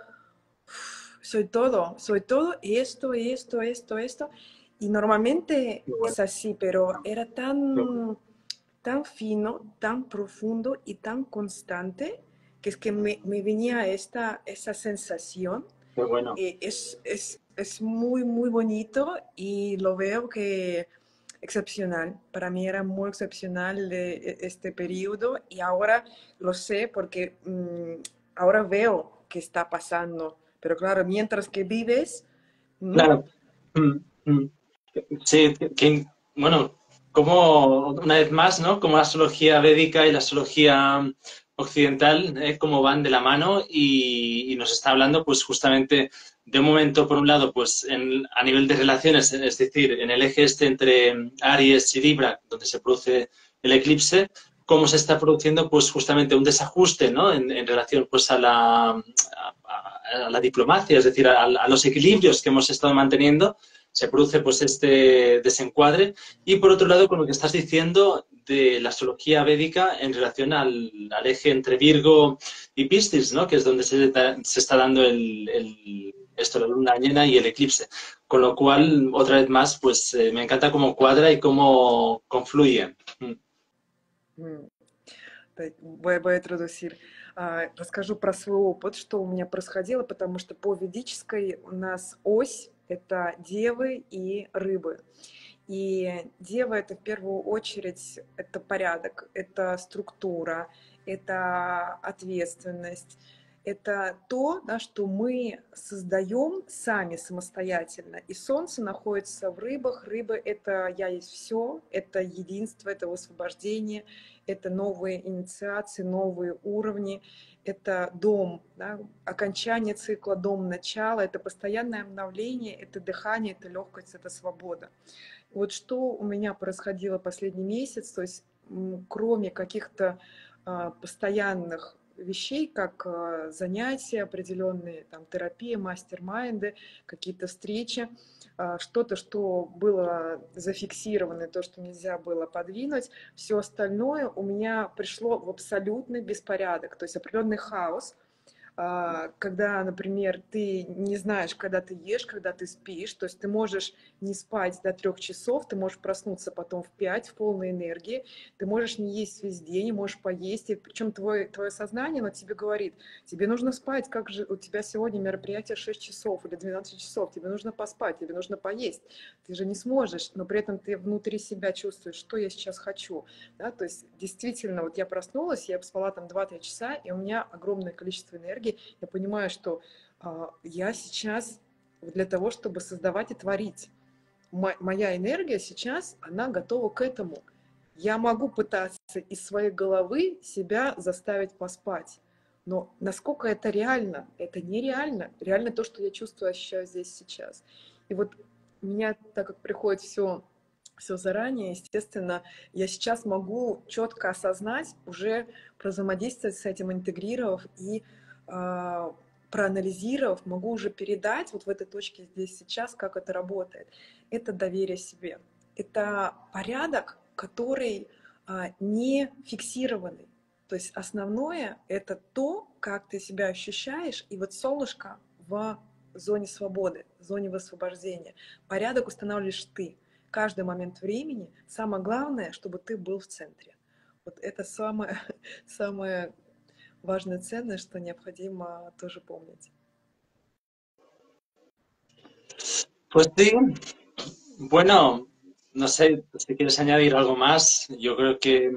soy todo, soy todo, y esto, y esto, esto, esto. Y normalmente es así, pero era tan tan fino, tan profundo y tan constante que es que me, me venía esta, esa sensación. bueno. Eh, es, es, es, muy, muy bonito y lo veo que excepcional. Para mí era muy excepcional de e, este periodo y ahora lo sé porque mm, ahora veo que está pasando. Pero claro, mientras que vives... Claro. Mm, mm. Sí, bueno, como una vez más, ¿no? Como la astrología védica y la astrología occidental, ¿eh? cómo van de la mano y, nos está hablando, pues justamente de un momento, por un lado, pues a nivel de relaciones, es decir, en el eje este entre Aries y Libra, donde se produce el eclipse, cómo se está produciendo, pues justamente un desajuste, ¿no? En, relación, pues a la, a, la diplomacia, es decir, a, a los equilibrios que hemos estado manteniendo se produce pues este desencuadre. Y por otro lado, con lo que estás diciendo de la astrología védica en relación al, eje entre Virgo y Piscis, ¿no? que es donde se, está dando el, esto, la luna llena y el eclipse. Con lo cual, otra vez más, pues eh, me encanta cómo cuadra y cómo confluye. Mm. Voy a traducir. Расскажу про свой опыт, что у меня происходило, потому что по ведической у нас ось это девы и рыбы. И дева это в первую очередь это порядок, это структура, это ответственность, это то, да, что мы создаем сами самостоятельно. И солнце находится в рыбах. Рыбы — это «я есть все», это единство, это высвобождение, это новые инициации, новые уровни, это дом, да, окончание цикла, дом начала, это постоянное обновление, это дыхание, это легкость, это свобода. Вот что у меня происходило последний месяц, то есть кроме каких-то а, постоянных вещей, как э, занятия определенные, там, терапия, мастер-майнды, какие-то встречи, а, что-то, что было зафиксировано, то, что нельзя было подвинуть, все остальное у меня пришло в абсолютный беспорядок, то есть определенный хаос, когда, например, ты не знаешь, когда ты ешь, когда ты спишь, то есть ты можешь не спать до трех часов, ты можешь проснуться потом в пять в полной энергии, ты можешь не есть весь день, не можешь поесть, и причем твое, твое сознание, оно тебе говорит, тебе нужно спать, как же у тебя сегодня мероприятие 6 часов или 12 часов, тебе нужно поспать, тебе нужно поесть, ты же не сможешь, но при этом ты внутри себя чувствуешь, что я сейчас хочу, да, то есть действительно, вот я проснулась, я спала там 2-3 часа, и у меня огромное количество энергии, энергии, я понимаю, что э, я сейчас для того, чтобы создавать и творить. Мо- моя энергия сейчас, она готова к этому. Я могу пытаться из своей головы себя заставить поспать. Но насколько это реально? Это нереально. Реально то, что я чувствую, ощущаю здесь сейчас. И вот меня, так как приходит все все заранее, естественно, я сейчас могу четко осознать, уже взаимодействовать с этим, интегрировав и проанализировав, могу уже передать вот в этой точке здесь сейчас, как это работает. Это доверие себе. Это порядок, который а, не фиксированный. То есть основное — это то, как ты себя ощущаешь, и вот солнышко в зоне свободы, в зоне высвобождения. Порядок устанавливаешь ты. Каждый момент времени. Самое главное, чтобы ты был в центре. Вот это самое, самое важное ценность, что необходимо тоже помнить. Pues sí, bueno, no sé si quieres añadir algo más. Yo creo que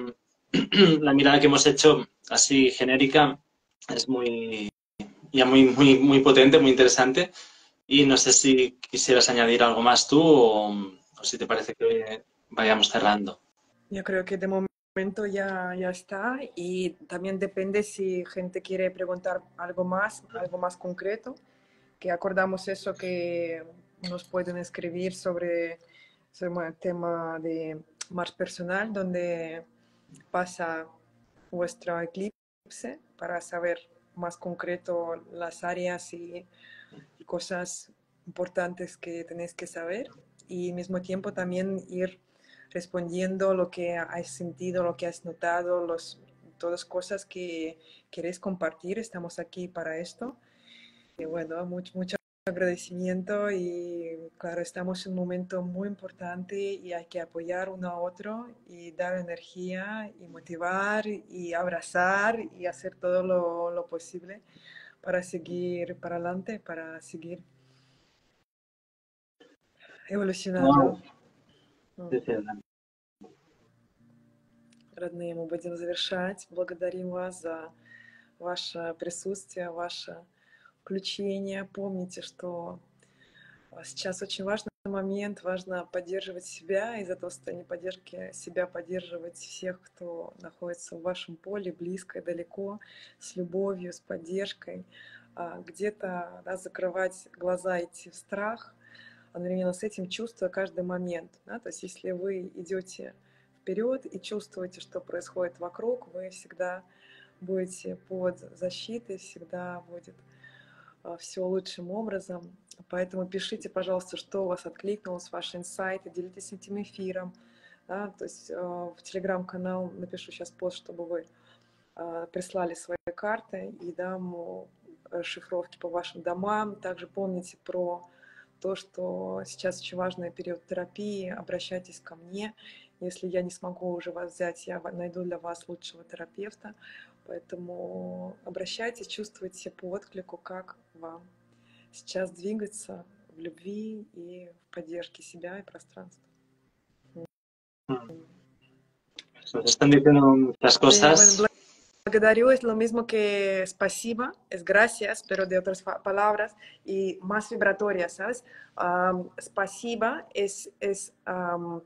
la mirada que hemos hecho así genérica es muy, ya muy, muy, muy potente, muy interesante. Y no sé si quisieras añadir algo más tú o, o si te parece que vayamos cerrando. Yo creo que de momento ya, ya está y también depende si gente quiere preguntar algo más, algo más concreto, que acordamos eso que nos pueden escribir sobre, sobre el tema de más personal, donde pasa vuestro eclipse para saber más concreto las áreas y, cosas importantes que tenéis que saber y al mismo tiempo también ir respondiendo lo que has sentido, lo que has notado, los, todas cosas que querés compartir. Estamos aquí para esto. Y bueno, mucho, mucho agradecimiento y claro, estamos en un momento muy importante y hay que apoyar uno a otro y dar energía y motivar y abrazar y hacer todo lo, lo posible para seguir para adelante, para seguir evolucionando. No. Родные, мы будем завершать. Благодарим вас за ваше присутствие, ваше включение. Помните, что сейчас очень важный момент, важно поддерживать себя, из этого состояния поддержки себя поддерживать всех, кто находится в вашем поле, близко и далеко, с любовью, с поддержкой. А где-то да, закрывать глаза, идти в страх, одновременно с этим чувствуя каждый момент. Да? То есть если вы идете вперед и чувствуете, что происходит вокруг, вы всегда будете под защитой, всегда будет а, все лучшим образом. Поэтому пишите, пожалуйста, что у вас откликнулось, ваши инсайты, делитесь этим эфиром. Да? То есть э, в телеграм-канал напишу сейчас пост, чтобы вы э, прислали свои карты и дам шифровки по вашим домам. Также помните про то, что сейчас очень важный период терапии. Обращайтесь ко мне. Если я не смогу уже вас взять, я найду для вас лучшего терапевта. Поэтому обращайтесь, чувствуйте по отклику, как вам сейчас двигаться в любви и в поддержке себя и пространства. Están diciendo muchas cosas. Благодарю es lo mismo que спасибо, es gracias, pero de otras palabras y más vibratorias, ¿sabes? Um, спасибо es, es um,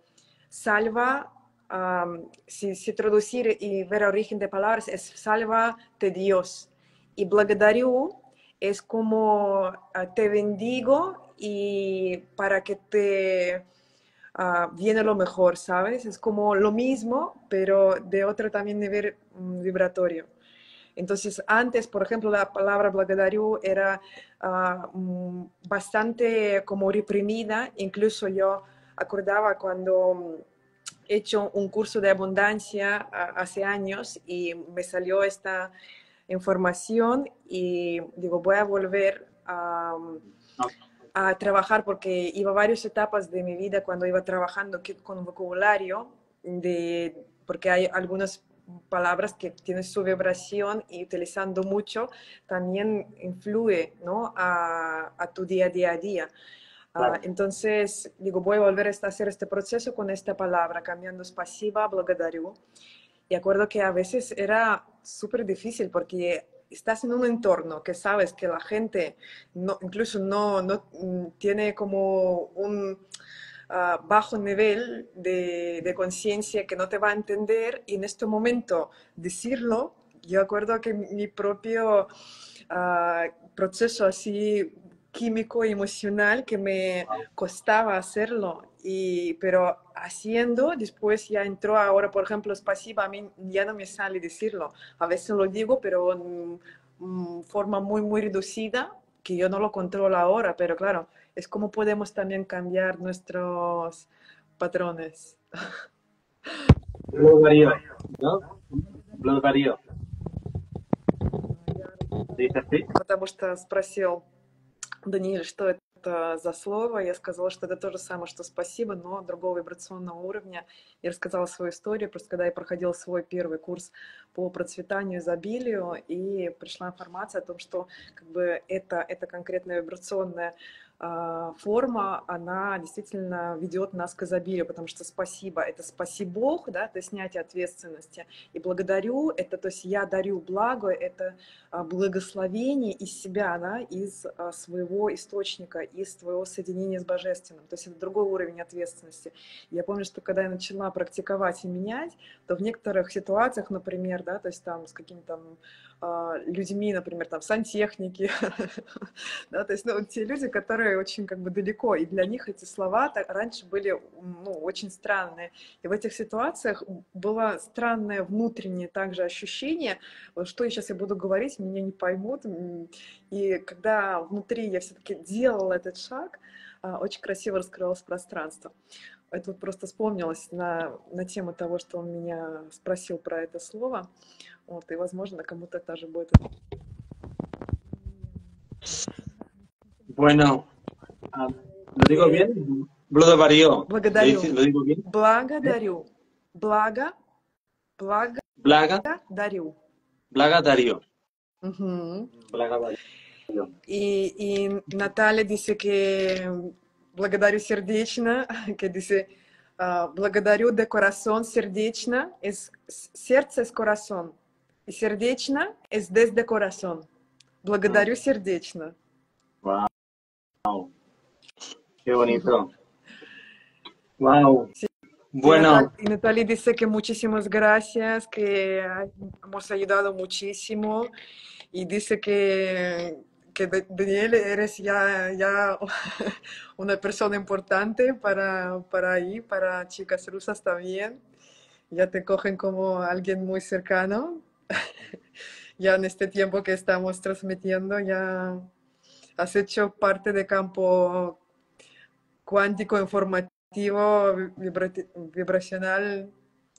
salva um, si, si, traducir y ver origen de palabras, es salva de Dios. Y благодарю es como uh, te bendigo y para que te uh, viene lo mejor, ¿sabes? Es como lo mismo, pero de otro también nivel um, vibratorio. Entonces, antes, por ejemplo, la palabra благодарю era uh, bastante como reprimida, incluso yo acordaba cuando hecho un curso de abundancia hace años y me salió esta información y digo, voy a volver a, a, trabajar porque iba varias etapas de mi vida cuando iba trabajando con vocabulario, de, porque hay algunas palabras que tienen su vibración y utilizando mucho también influye ¿no? a, a tu día a día a día. Uh, entonces, digo, voy a volver a hacer este proceso con esta palabra, cambiando es pasiva, благодарю. Y acuerdo que a veces era súper difícil porque estás en un entorno que sabes que la gente no, incluso no, no tiene como un uh, bajo nivel de, de conciencia que no te va a entender y en este momento decirlo, yo acuerdo que mi propio uh, proceso así químico emocional que me costaba hacerlo. Y, pero haciendo, después ya entró ahora, por ejemplo, es pasiva, a mí ya no me sale decirlo. A veces lo digo, pero en mm, forma muy, muy reducida, que yo no lo controlo ahora, pero claro, es como podemos también cambiar nuestros patrones. Blood varío, ¿no? Blood varío. dice así. Потому что спросил Даниэль, что это за слово. Я сказала, что это то же самое, что спасибо, но другого вибрационного уровня. Я рассказала свою историю, просто когда я проходила свой первый курс по процветанию, изобилию, и пришла информация о том, что как бы это, это конкретная вибрационная а, форма, она действительно ведет нас к изобилию, потому что спасибо — это спаси Бог, да, это снятие ответственности, и благодарю — это, то есть я дарю благо, это а, благословение из себя, да, из а, своего источника, из твоего соединения с Божественным, то есть это другой уровень ответственности. Я помню, что когда я начала практиковать и менять, то в некоторых ситуациях, например, да, то есть там с каким-то а, людьми, например, там, сантехники, да, то есть, ну, те люди, которые очень как бы далеко, и для них эти слова раньше были, ну, очень странные. И в этих ситуациях было странное внутреннее также ощущение, что я сейчас я буду говорить, меня не поймут, и когда внутри я все-таки делала этот шаг, а, очень красиво раскрывалось пространство. Это вот просто вспомнилось на, на тему того, что он меня спросил про это слово. Вот, и, возможно, кому-то тоже будет. Bueno, uh, ¿lo digo bien? Благодарю. Благодарю. Благодарю. Благо. Благо. Blaga. Дарю. Благодарю. Угу. Благодарю. И, и Наталья dice que благодарю сердечно, que dice uh, благодарю de corazón сердечно, es сердце es corazón. И сердечно es desde corazón. Благодарю сердечно. Wow. Qué bonito. Wow. Bueno. Y Natalia dice que muchísimas gracias, que hemos ayudado muchísimo y dice que, que Daniel eres ya, ya una persona importante para, para ahí, para chicas rusas también. Ya te cogen como alguien muy cercano. ya en este tiempo que estamos transmitiendo, ya has hecho parte de campo cuántico informativo vibra vibracional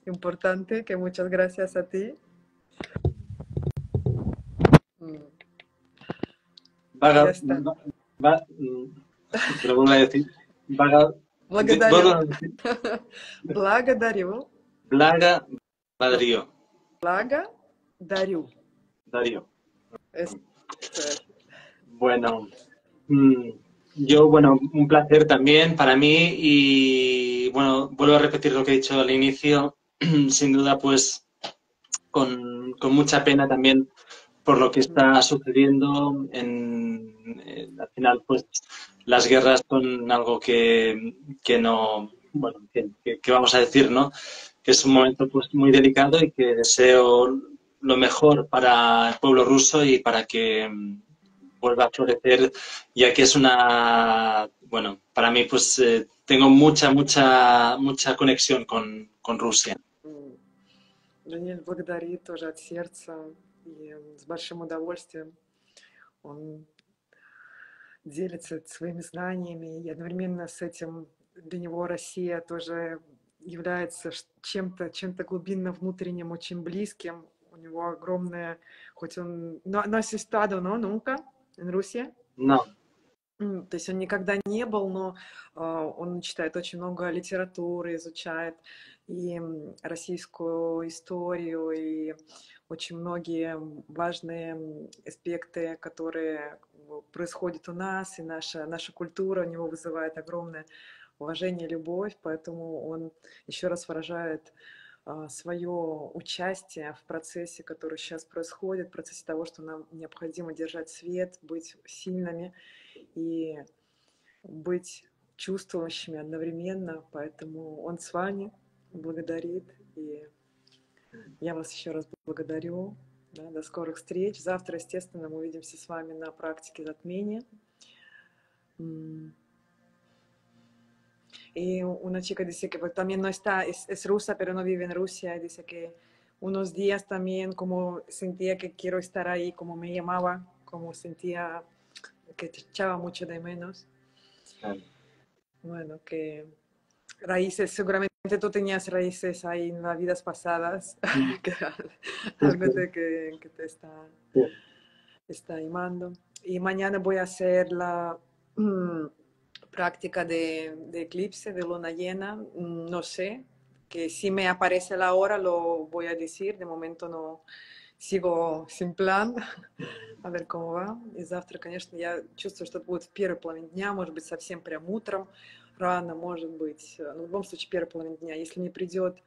importante, que muchas gracias a ti. Vaga, va, lo vuelvo a decir. Vaga, Благодарю. Благодарю. Blaga, Badrio. Darío. Darío. Bueno, mm, yo, bueno, un placer también para mí y, bueno, vuelvo a repetir lo que he dicho al inicio, sin duda, pues, con, con mucha pena también por lo que está sucediendo en, eh, al final pues las guerras son algo que, que no bueno que, que, vamos a decir no que es un momento pues muy delicado y que deseo lo mejor para el pueblo ruso y para que vuelva a florecer, ya que es una, bueno, para mí pues eh, tengo mucha, mucha, mucha conexión con, con Rusia. Даниэль благодарит тоже от сердца и с большим удовольствием он делится своими знаниями, и одновременно с этим для него Россия тоже является чем-то чем глубинно внутренним, очень близким. У него огромное, хоть он... No has estado, ¿no? Nunca en Rusia? No. То есть он никогда не был, но э, он читает очень много литературы, изучает и российскую историю, и очень многие важные аспекты, которые происходят у нас, и наша, наша культура у него вызывает огромное уважение, любовь, поэтому он еще раз выражает а, свое участие в процессе, который сейчас происходит, в процессе того, что нам необходимо держать свет, быть сильными и быть чувствующими одновременно. Поэтому он с вами благодарит. И я вас еще раз благодарю. Да, до скорых встреч. Завтра, естественно, мы увидимся с вами на практике затмения. Y una chica dice que pues, también no está, es, es, rusa, pero no vive en Rusia. Y dice que unos días también como sentía que quiero estar ahí, como me llamaba, como sentía que te echaba mucho de menos. Claro. Bueno, que raíces, seguramente tú tenías raíces ahí en las vidas pasadas, que algo de que, que, te está... Sí. está animando. Y mañana voy a hacer la práctica de, de, eclipse, de luna llena. No sé, que si me aparece la hora lo voy a decir. De momento no sigo sin plan. a ver cómo va. И завтра, конечно, я чувствую, что это будет в первой половине дня, может быть, совсем прям утром, рано, может быть. Но в любом случае, первой половине дня. Если не придет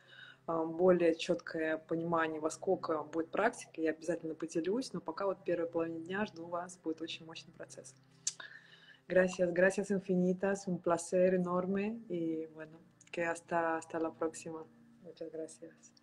более четкое понимание, во сколько будет практика, я обязательно поделюсь, но пока вот первая половина дня жду вас, будет очень мощный процесс. Gracias, gracias infinitas, un placer enorme y bueno, que hasta, hasta la próxima. Muchas gracias.